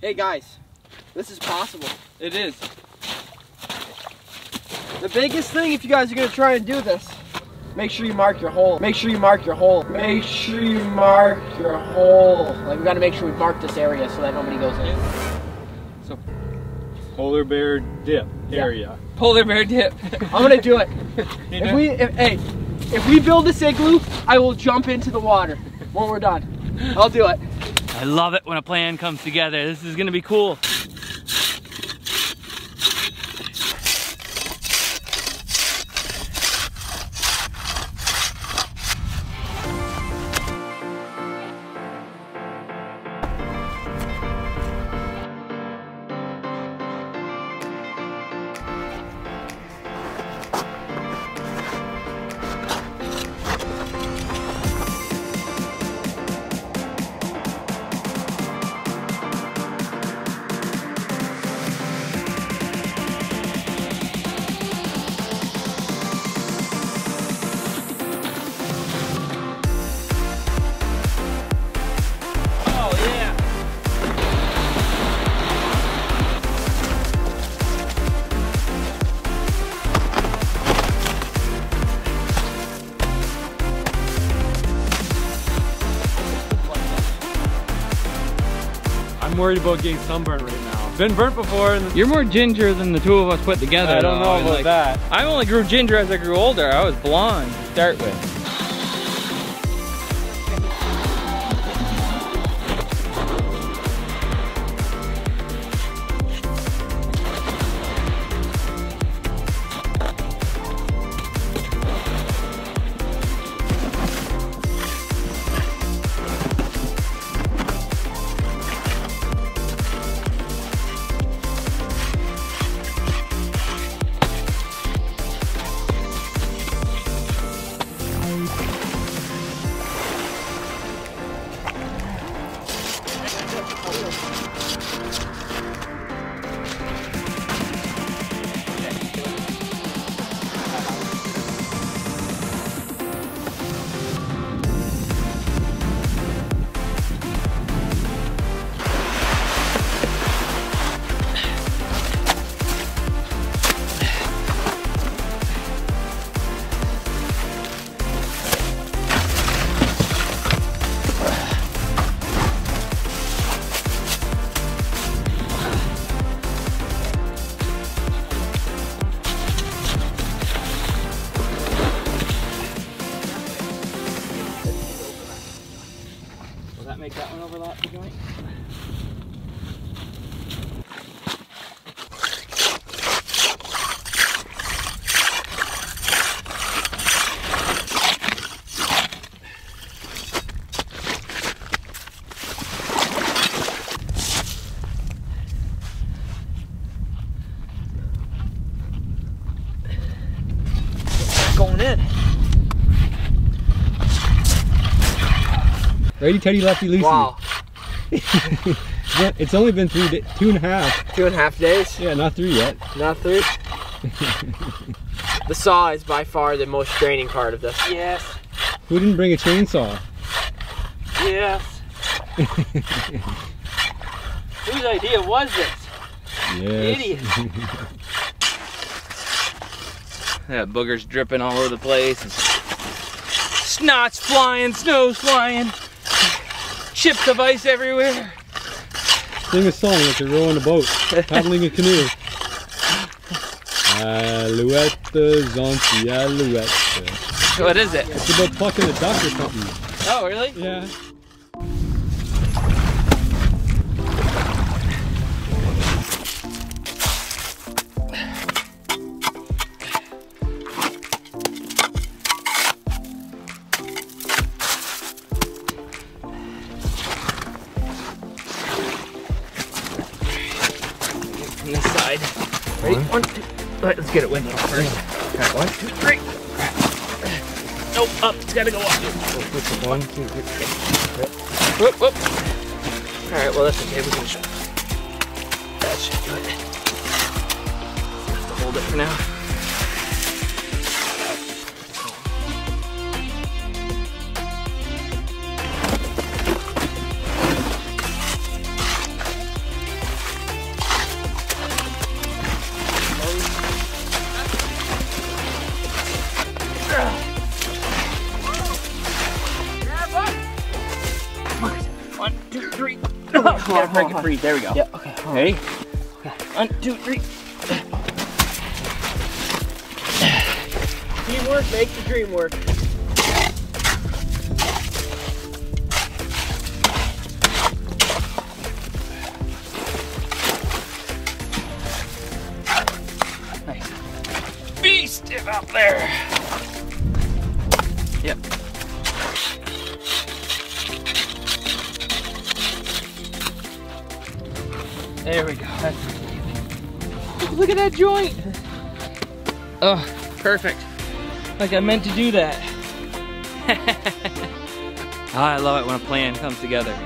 Hey guys, this is possible. it is. The biggest thing if you guys are gonna try and do this, make sure you mark your hole. Make sure you mark your hole. Make sure you mark your hole. Like we gotta make sure we mark this area so that nobody goes in. Polar bear dip area. Polar bear dip. I'm gonna do it. If know? we, if, hey, if we build this igloo, I will jump into the water when we're done. I'll do it. I love it when a plan comes together. This is gonna be cool. Worried about getting sunburned right now. Been burnt before and You're more ginger than the two of us put together. I don't though, know about like, that. I only grew ginger as I grew older. I was blonde to start with. Righty, Teddy, lefty, loosey. Wow. It's only been three, da- two and a half. Two and a half days. Yeah, not three yet. Not three. the saw is by far the most draining part of this. Yes. Who didn't bring a chainsaw? Yes. Whose idea was this? Yes. Idiot. That booger's dripping all over the place. and Snot's flying, snow's flying, chips of ice everywhere. Sing a song like you're rowing a boat, paddling a canoe. Alouette, gentille, Alouette. What is it? It's about plucking a duck or something. Oh, really? Yeah. First. Okay, one, two, three. Nope, up. It's gotta go up. Oh, one, two, three. Whoop, whoop. All right, well that's okay. We can. That should do it. Have to hold it for now. Free. There we go. Yeah, okay. Ready? One, two, three. Teamwork makes the dream work. Perfect. Like I meant to do that. I love it when a plan comes together.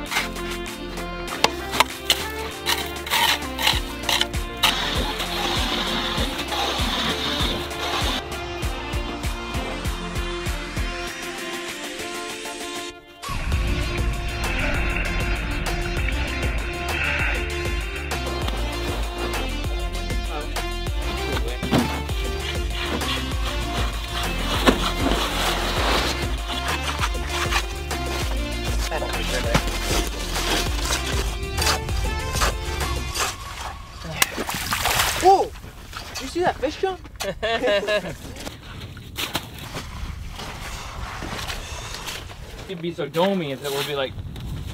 It'd be so domey that it would be like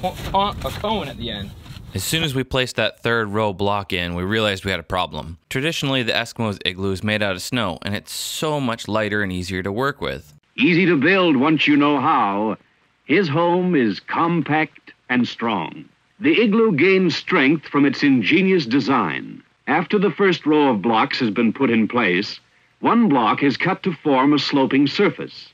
po- po- a cone at the end. As soon as we placed that third row block in, we realized we had a problem. Traditionally, the Eskimos' igloo is made out of snow, and it's so much lighter and easier to work with. Easy to build once you know how. His home is compact and strong. The igloo gains strength from its ingenious design. After the first row of blocks has been put in place, one block is cut to form a sloping surface.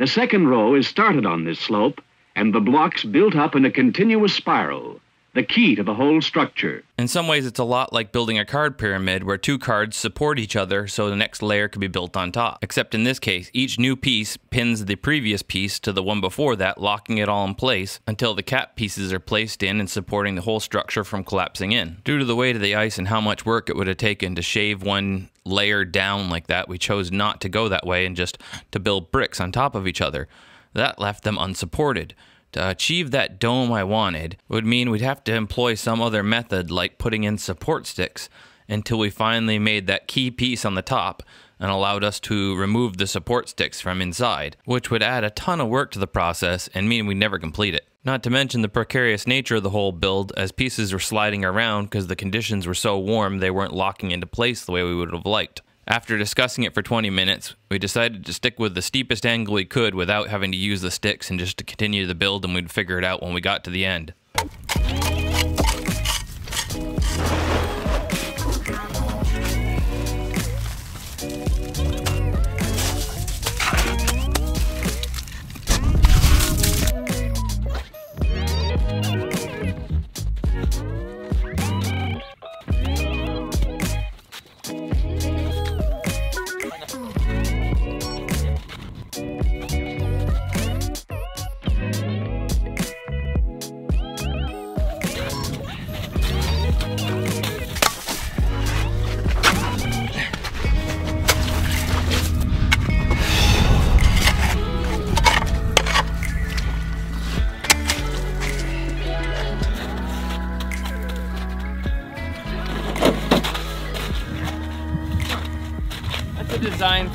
The second row is started on this slope, and the blocks built up in a continuous spiral, the key to the whole structure. In some ways, it's a lot like building a card pyramid where two cards support each other so the next layer can be built on top. Except in this case, each new piece pins the previous piece to the one before that, locking it all in place until the cap pieces are placed in and supporting the whole structure from collapsing in. Due to the weight of the ice and how much work it would have taken to shave one layer down like that, we chose not to go that way and just to build bricks on top of each other. That left them unsupported. To achieve that dome I wanted would mean we'd have to employ some other method like putting in support sticks until we finally made that key piece on the top and allowed us to remove the support sticks from inside, which would add a ton of work to the process and mean we'd never complete it. Not to mention the precarious nature of the whole build, as pieces were sliding around because the conditions were so warm they weren't locking into place the way we would have liked. After discussing it for 20 minutes, we decided to stick with the steepest angle we could without having to use the sticks and just to continue the build and we'd figure it out when we got to the end.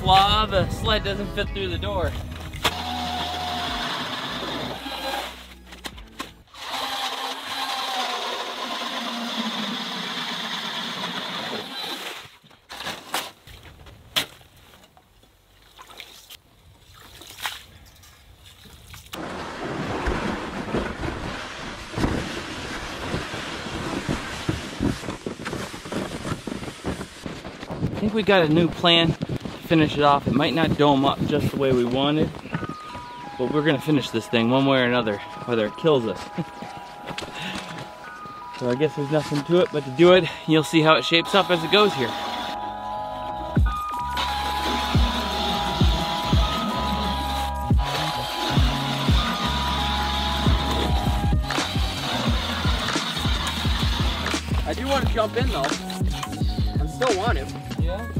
Flaw. The sled doesn't fit through the door. I think we got a new plan finish it off. It might not dome up just the way we wanted, but we're gonna finish this thing one way or another, whether it kills us. so I guess there's nothing to it but to do it. You'll see how it shapes up as it goes here. I do want to jump in though. I still want to. Yeah? Yeah.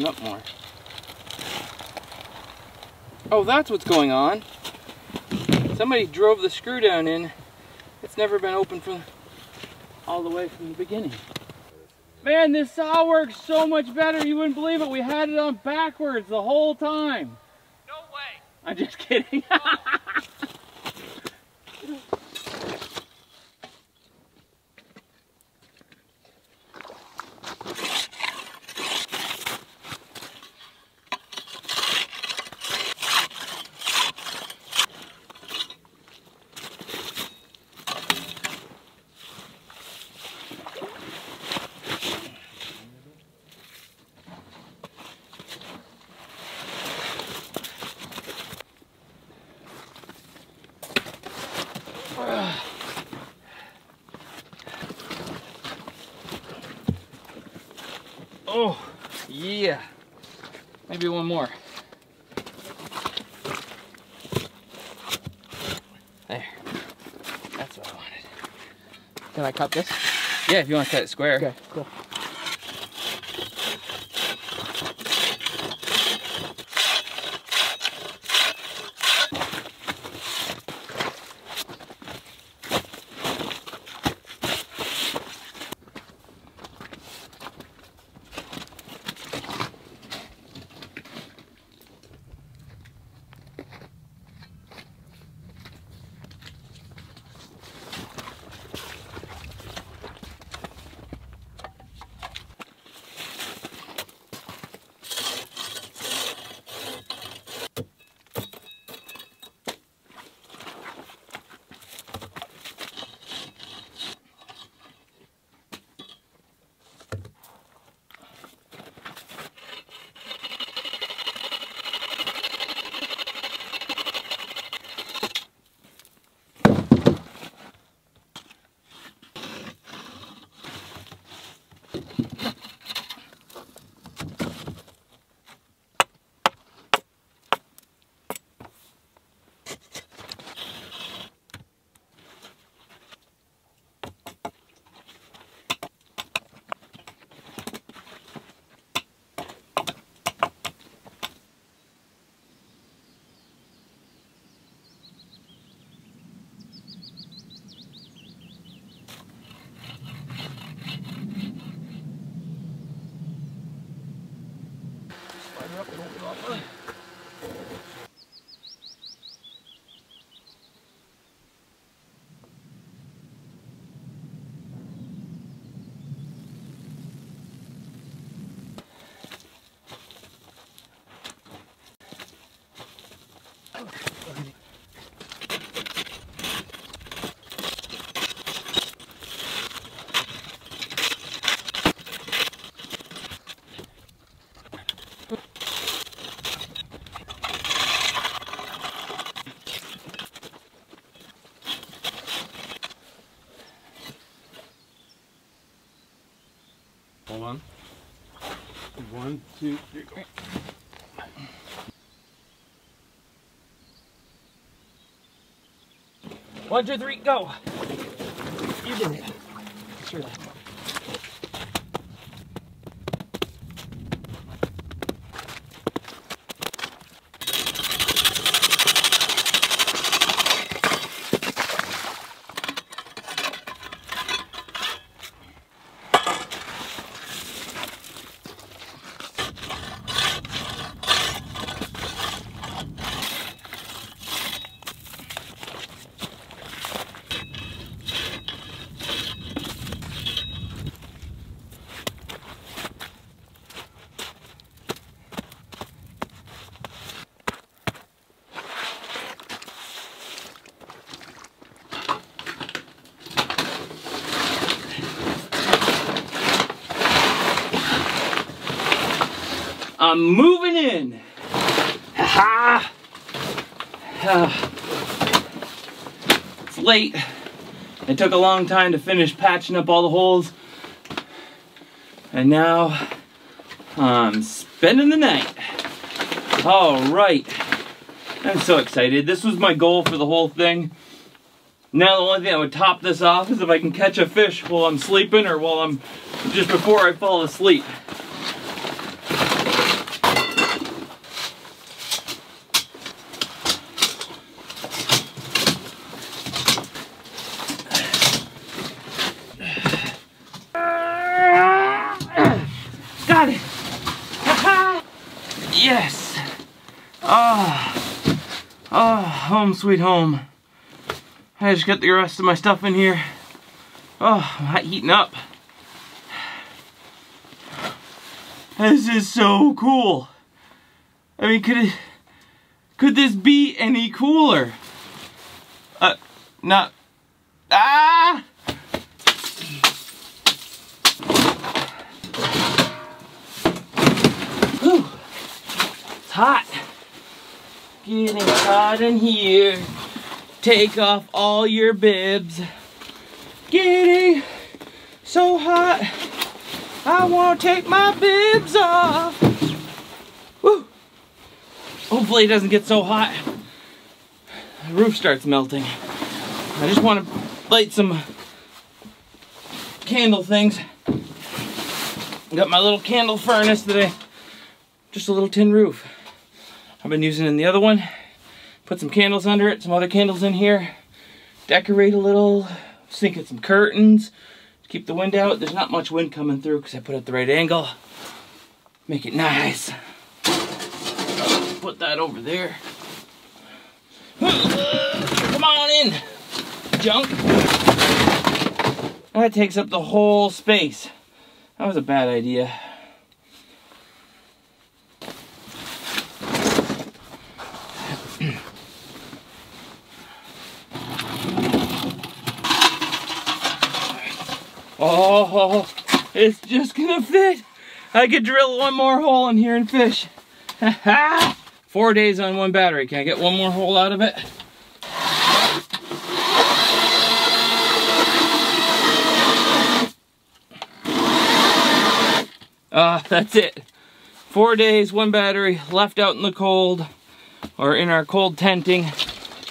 Folding up more. Oh, that's what's going on. Somebody drove the screw down in. It's never been open from all the way from the beginning. Man, this saw works so much better. You wouldn't believe it. We had it on backwards the whole time. No way. I'm just kidding. Oh, yeah. Maybe one more. There. That's what I wanted. Can I cut this? Yeah, if you want to cut it square. Okay, cool. Two, three, go. One, two, three, go. You did it. Sure. I'm moving in. Ha. It's late. It took a long time to finish patching up all the holes. And now I'm spending the night. All right. I'm so excited. This was my goal for the whole thing. Now the only thing that would top this off is if I can catch a fish while I'm sleeping or while I'm just before I fall asleep. Got it! Ha-ha! Yes! Oh, oh, home sweet home. I just got the rest of my stuff in here. Oh, I'm heating up. This is so cool. I mean, could it, could this be any cooler? Uh, not, ah! Whew. It's hot. Getting hot in here. Take off all your bibs. Getting so hot. I want to take my bibs off. Woo. Hopefully it doesn't get so hot. The roof starts melting. I just want to light some candle things. Got my little candle furnace today. Just a little tin roof. I've been using in the other one. Put some candles under it, some other candles in here. Decorate a little. Sink in some curtains keep the wind out. There's not much wind coming through because I put it at the right angle. Make it nice. Put that over there. Come on in, junk. That takes up the whole space. That was a bad idea. Oh, it's just gonna fit. I could drill one more hole in here and fish. Four days on one battery. Can I get one more hole out of it? Ah, uh, that's it. Four days, one battery, left out in the cold, or in our cold tenting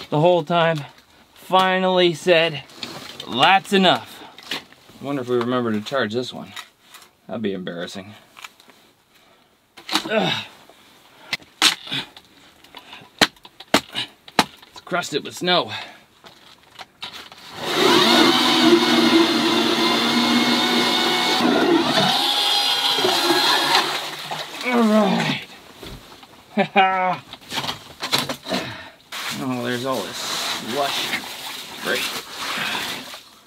the whole time. Finally said, that's enough. I wonder if we remember to charge this one. That'd be embarrassing. Ugh. It's crusted with snow. All right. oh, there's all this slush. Great.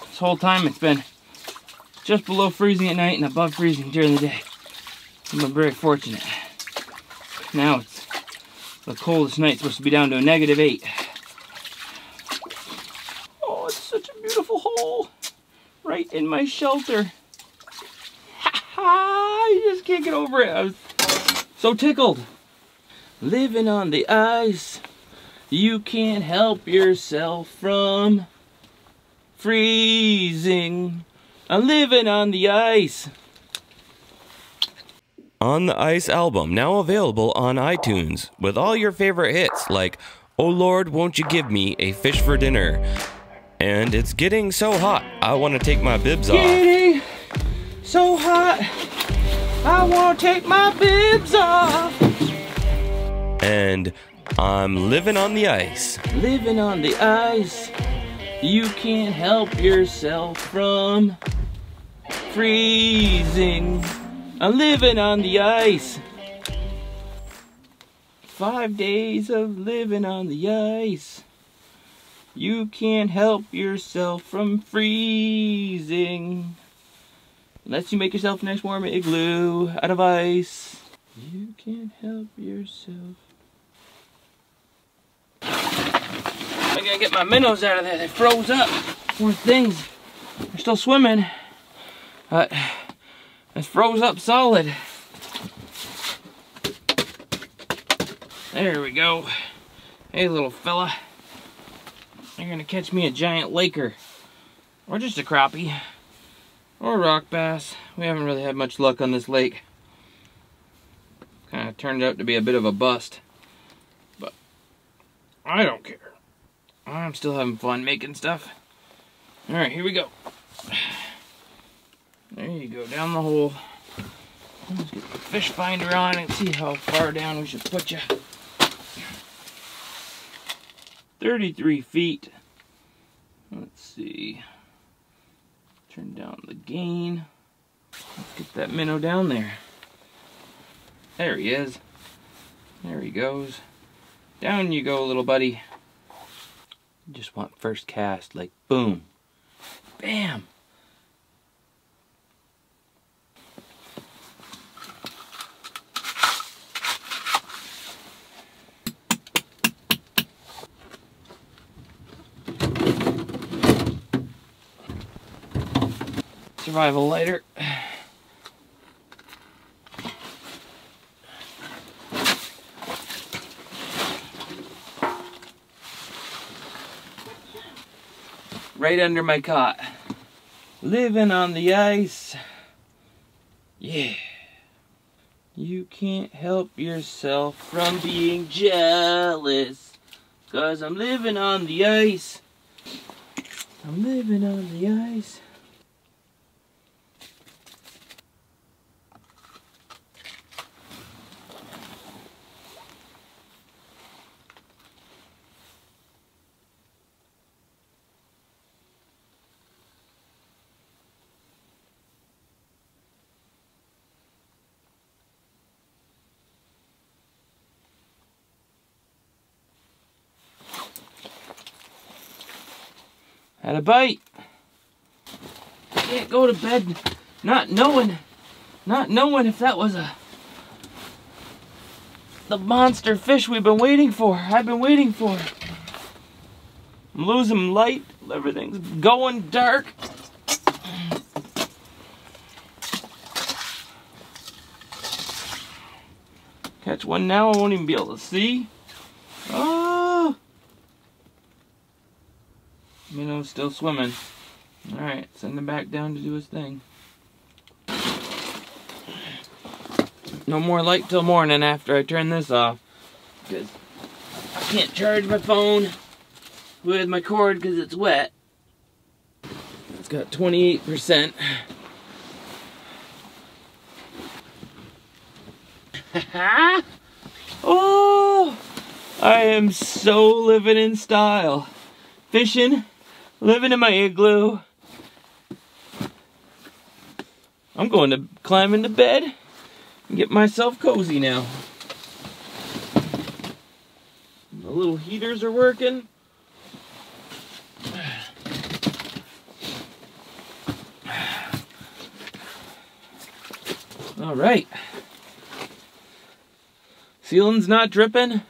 This whole time it's been just below freezing at night and above freezing during the day. I'm very fortunate. Now it's the coldest night supposed to be down to a negative eight. Oh, it's such a beautiful hole. Right in my shelter. Ha ha! You just can't get over it. I was so tickled. Living on the ice. You can't help yourself from freezing. I'm living on the ice. on the Ice album, now available on iTunes, with all your favorite hits like Oh Lord, Won't You Give Me a Fish for Dinner? And it's getting so hot, I want to take my bibs off. Getting so hot, I want to take my bibs off. And I'm living on the ice. Living on the ice, you can't help yourself from freezing. I'm living on the ice. Five days of living on the ice. You can't help yourself from freezing. Unless you make yourself a nice warm igloo out of ice. You can't help yourself. I gotta get my minnows out of there. They froze up. Poor things. They're still swimming. But it's froze up solid. There we go. Hey, little fella. You're gonna catch me a giant laker. Or just a crappie. Or rock bass. We haven't really had much luck on this lake. Kind of turned out to be a bit of a bust. But I don't care. I'm still having fun making stuff. Alright, here we go. There you go, down the hole. Let's get the fish finder on and see how far down we should put you. 33 feet. Let's see. Turn down the gain. Let's get that minnow down there. There he is. There he goes. Down you go, little buddy. Just want first cast, like boom. Bam! Survival lighter. Right under my cot. Living on the ice. Yeah. You can't help yourself from being jealous. Cause I'm living on the ice. I'm living on the ice. Had a bite. Can't go to bed not knowing, not knowing if that was a the monster fish we've been waiting for. I've been waiting for. I'm losing light. Everything's going dark. Catch one now, I won't even be able to see. Oh! Minnow's still swimming. Alright, send him back down to do his thing. No more light till morning after I turn this off. Because I can't charge my phone with my cord because it's wet. It's got 28%. oh! I am so living in style. Fishing, living in my igloo. I'm going to climb into bed and get myself cozy now. The little heaters are working. All right. Ceiling's not dripping.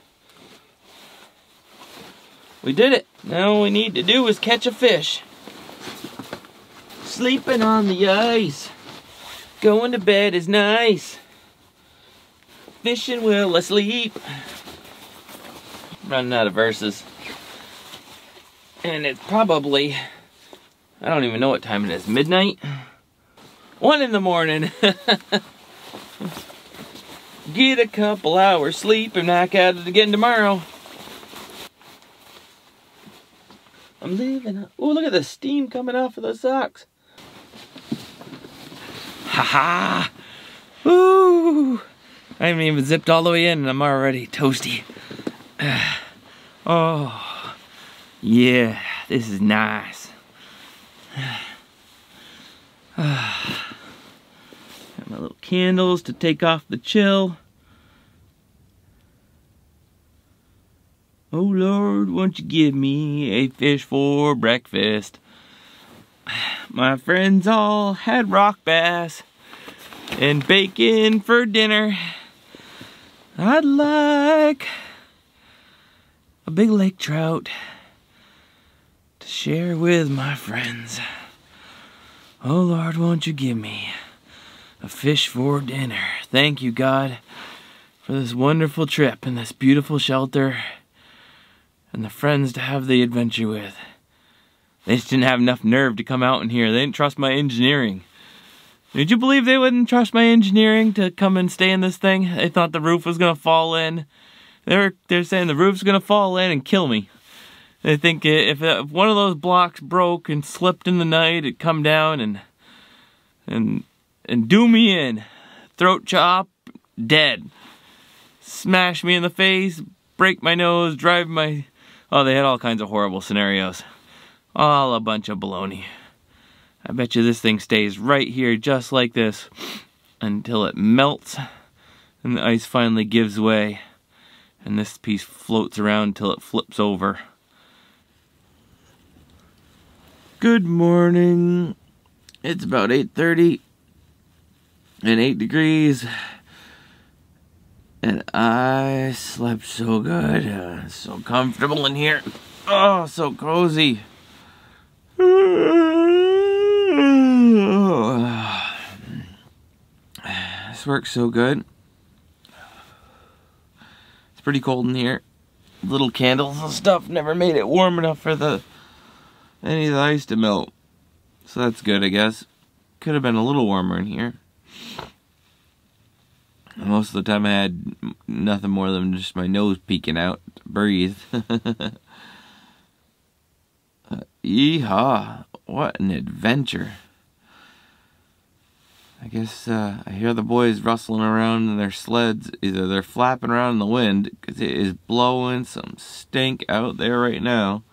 We did it. Now all we need to do is catch a fish. Sleeping on the ice. Going to bed is nice. Fishing while asleep. Running out of verses. And it's probably, I don't even know what time it is, midnight? One in the morning. Get a couple hours sleep and back at it again tomorrow. I'm leaving. Oh, look at the steam coming off of the socks. Ha ha! Ooh! I haven't even zipped all the way in and I'm already toasty. Oh, yeah, this is nice. Got my little candles to take off the chill. Oh Lord, won't you give me a fish for breakfast? My friends all had rock bass and bacon for dinner. I'd like a big lake trout to share with my friends. Oh Lord, won't you give me a fish for dinner? Thank you, God, for this wonderful trip and this beautiful shelter and the friends to have the adventure with. They just didn't have enough nerve to come out in here. They didn't trust my engineering. Did you believe they wouldn't trust my engineering to come and stay in this thing? They thought the roof was gonna fall in. They're they're saying the roof's gonna fall in and kill me. They think if, uh, if one of those blocks broke and slipped in the night, it'd come down and and and do me in, throat chop, dead, smash me in the face, break my nose, drive my. Oh, they had all kinds of horrible scenarios. All a bunch of baloney. I bet you this thing stays right here just like this until it melts and the ice finally gives way and this piece floats around until it flips over. Good morning. It's about 8.30 and 8 degrees and I slept so good. Uh, so comfortable in here. Oh, so cozy. This works so good. It's pretty cold in here. Little candles and stuff never made it warm enough for the any of the ice to melt. So that's good, I guess. Could have been a little warmer in here. Most of the time I had nothing more than just my nose peeking out to breathe. uh, yeehaw. What an adventure. I guess uh, I hear the boys rustling around in their sleds. Either they're flapping around in the wind because it is blowing some stink out there right now,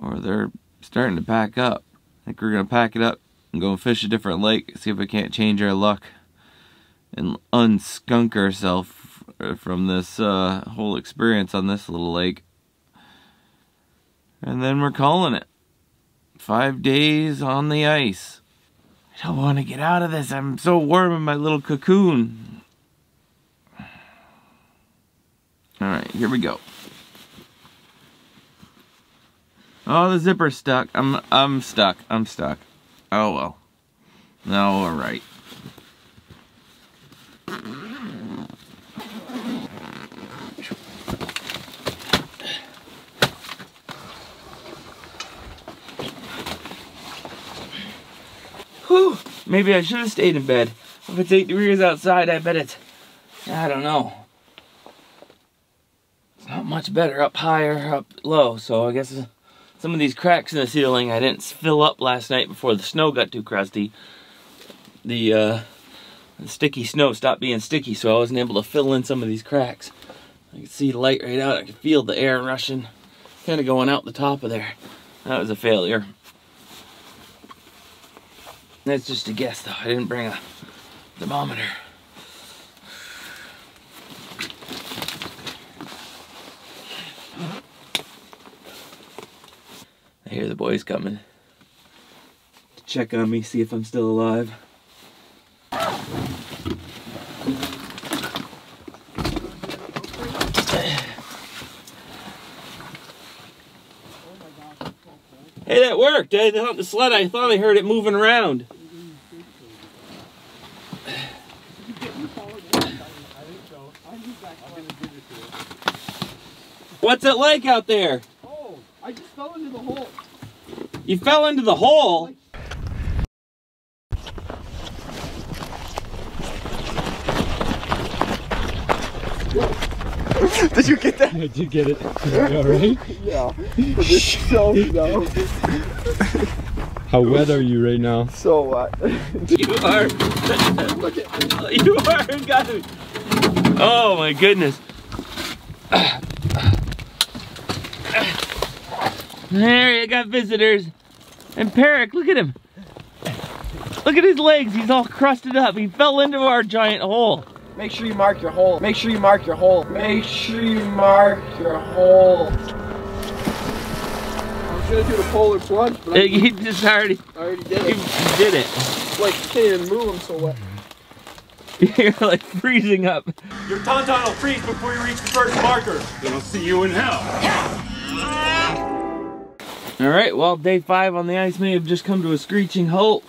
or they're starting to pack up. I think we're going to pack it up and go and fish a different lake, see if we can't change our luck and unskunk ourselves from this uh, whole experience on this little lake. And then we're calling it. Five days on the ice. I don't want to get out of this. I'm so warm in my little cocoon. Alright, here we go. Oh, the zipper's stuck. I'm I'm stuck. I'm stuck. Oh well. No, alright. Whew, maybe I should have stayed in bed. If it's 8 degrees outside, I bet it's, I don't know. It's not much better up high or up low, so I guess some of these cracks in the ceiling I didn't fill up last night before the snow got too crusty. The, uh, the sticky snow stopped being sticky, so I wasn't able to fill in some of these cracks. I could see the light right out. I could feel the air rushing, kind of going out the top of there. That was a failure. That's just a guess, though. I didn't bring a thermometer. I hear the boys coming to check on me, see if I'm still alive. Worked. I on the sled. I thought I heard it moving around. What's it like out there? Oh, I just fell into the hole. You fell into the hole? Did you get that? I did get it. All right. Yeah. It's so snow. How wet are you right now? So wet. You are. Look at you are. Got me. Oh my goodness. There, you got visitors. And Perrick, look at him. Look at his legs. He's all crusted up. He fell into our giant hole. Make sure you mark your hole. Make sure you mark your hole. Make sure you mark your hole. I was gonna do the polar plunge, but I, You just already, I already did it. you did it. Like, you can't even move, I'm so wet. You're like freezing up. Your tauntaun will freeze before you reach the first marker. Then I'll see you in hell. All right, well, day five on the ice may have just come to a screeching halt.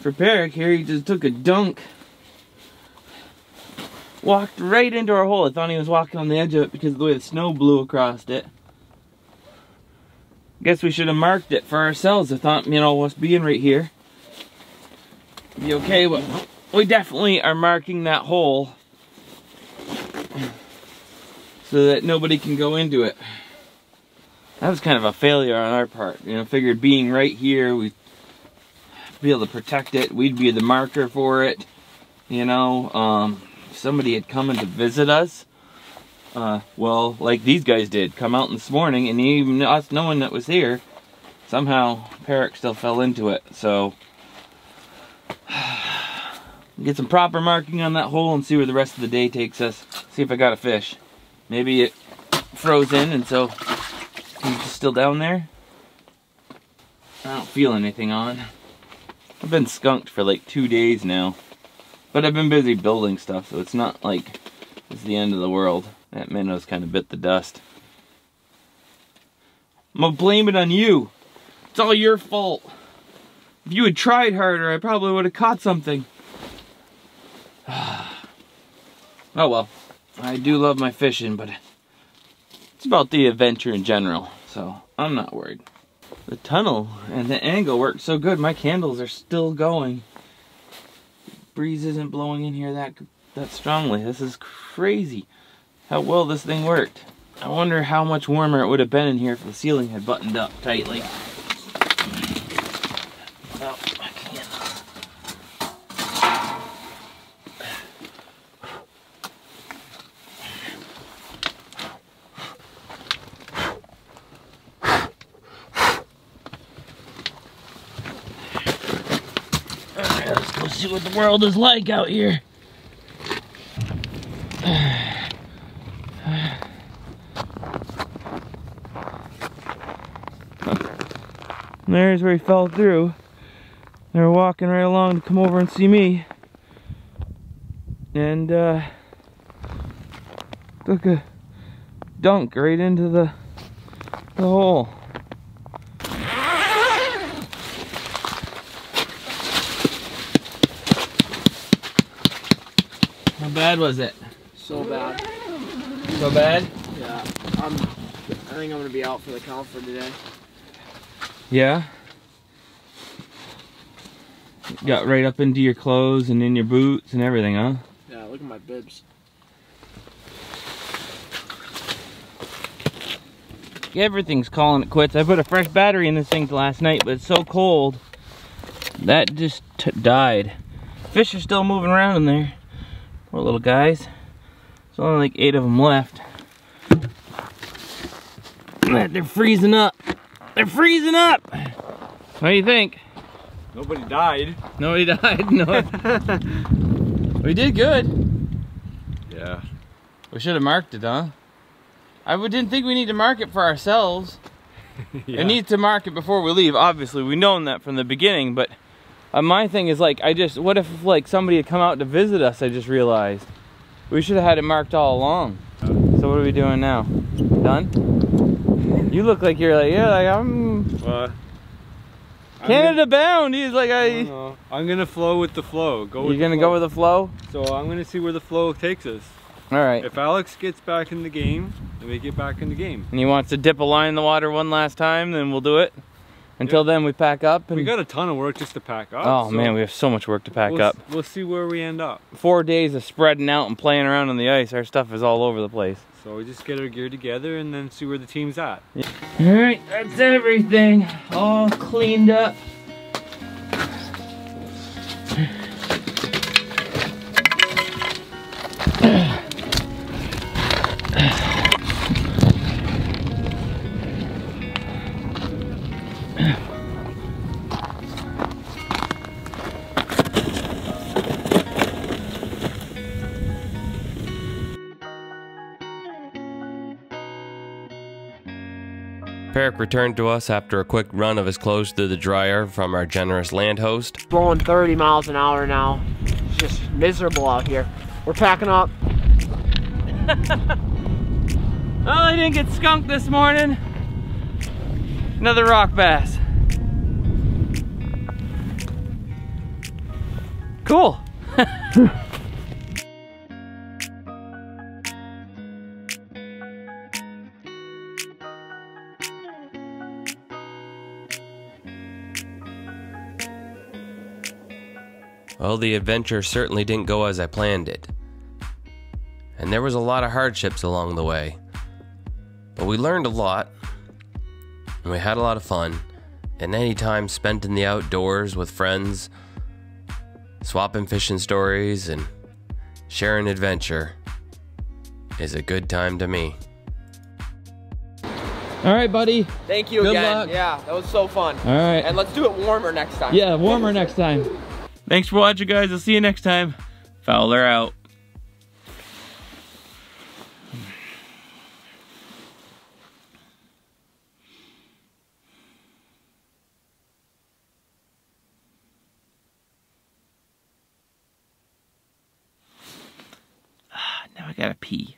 For Perrick here, he just took a dunk. Walked right into our hole. I thought he was walking on the edge of it because of the way the snow blew across it. Guess we should have marked it for ourselves. I thought, you know, us being right here. Be okay, but we definitely are marking that hole so that nobody can go into it. That was kind of a failure on our part. You know, figured being right here, we'd be able to protect it. We'd be the marker for it. You know, um, somebody had come in to visit us. Uh, well, like these guys did, come out this morning, and even us knowing that was here, somehow Perrick still fell into it. So, get some proper marking on that hole and see where the rest of the day takes us. See if I got a fish. Maybe it froze in, and so He's still down there. I don't feel anything on. I've been skunked for like two days now. But I've been busy building stuff, so it's not like it's the end of the world. That minnow's kind of bit the dust. I'm gonna blame it on you. It's all your fault. If you had tried harder, I probably would have caught something. oh well. I do love my fishing, but it's about the adventure in general, so I'm not worried. The tunnel and the angle worked so good, my candles are still going. Breeze isn't blowing in here that that strongly. This is crazy how well this thing worked. I wonder how much warmer it would have been in here if the ceiling had buttoned up tightly. Oh, I can't. Alright, let's go see what the world is like out here. There's where he fell through. They were walking right along to come over and see me. And, uh, took a dunk right into the, the hole. Bad was it? So bad. So bad? Yeah. I'm, I think I'm gonna be out for the count for today. Yeah. Got right up into your clothes and in your boots and everything, huh? Yeah, look at my bibs. Everything's calling it quits. I put a fresh battery in this thing last night, but it's so cold. That just t died. Fish are still moving around in there. Poor little guys. There's only like eight of them left. They're freezing up. They're freezing up. What do you think? Nobody died. Nobody died. No. we did good. Yeah. We should have marked it, huh? I didn't think we need to mark it for ourselves. Yeah. I need to mark it before we leave. Obviously, we've known that from the beginning, but uh, my thing is like, I just, what if like somebody had come out to visit us? I just realized we should have had it marked all along. So what are we doing now? Done? You look like you're like, yeah, like I'm I'm Canada bound. He's like, gonna- I. no, I'm gonna flow with the flow. Go. You're gonna go with the flow. So I'm gonna see where the flow takes us. All right. If Alex gets back in the game, then we get back in the game. And he wants to dip a line in the water one last time, then we'll do it. Until then, we pack up. And... We got a ton of work just to pack up. Oh so man, we have so much work to pack we'll, up. We'll see where we end up. Four days of spreading out and playing around on the ice. Our stuff is all over the place. So we just get our gear together and then see where the team's at. Yeah. All right, that's everything. All cleaned up. Perrick returned to us after a quick run of his clothes through the dryer from our generous land host. Blowing 30 miles an hour now. It's just miserable out here. We're packing up. oh, I didn't get skunked this morning. Another rock bass. Cool. Well, the adventure certainly didn't go as I planned it. And there was a lot of hardships along the way. But we learned a lot, and we had a lot of fun. And any time spent in the outdoors with friends, swapping fishing stories, and sharing adventure is a good time to me. All right, buddy. Thank you Good again. luck. Yeah, that was so fun. All right. And let's do it warmer next time. Yeah, warmer next time. Thanks for watching, guys. I'll see you next time. Fowler out. Ah, now I gotta pee.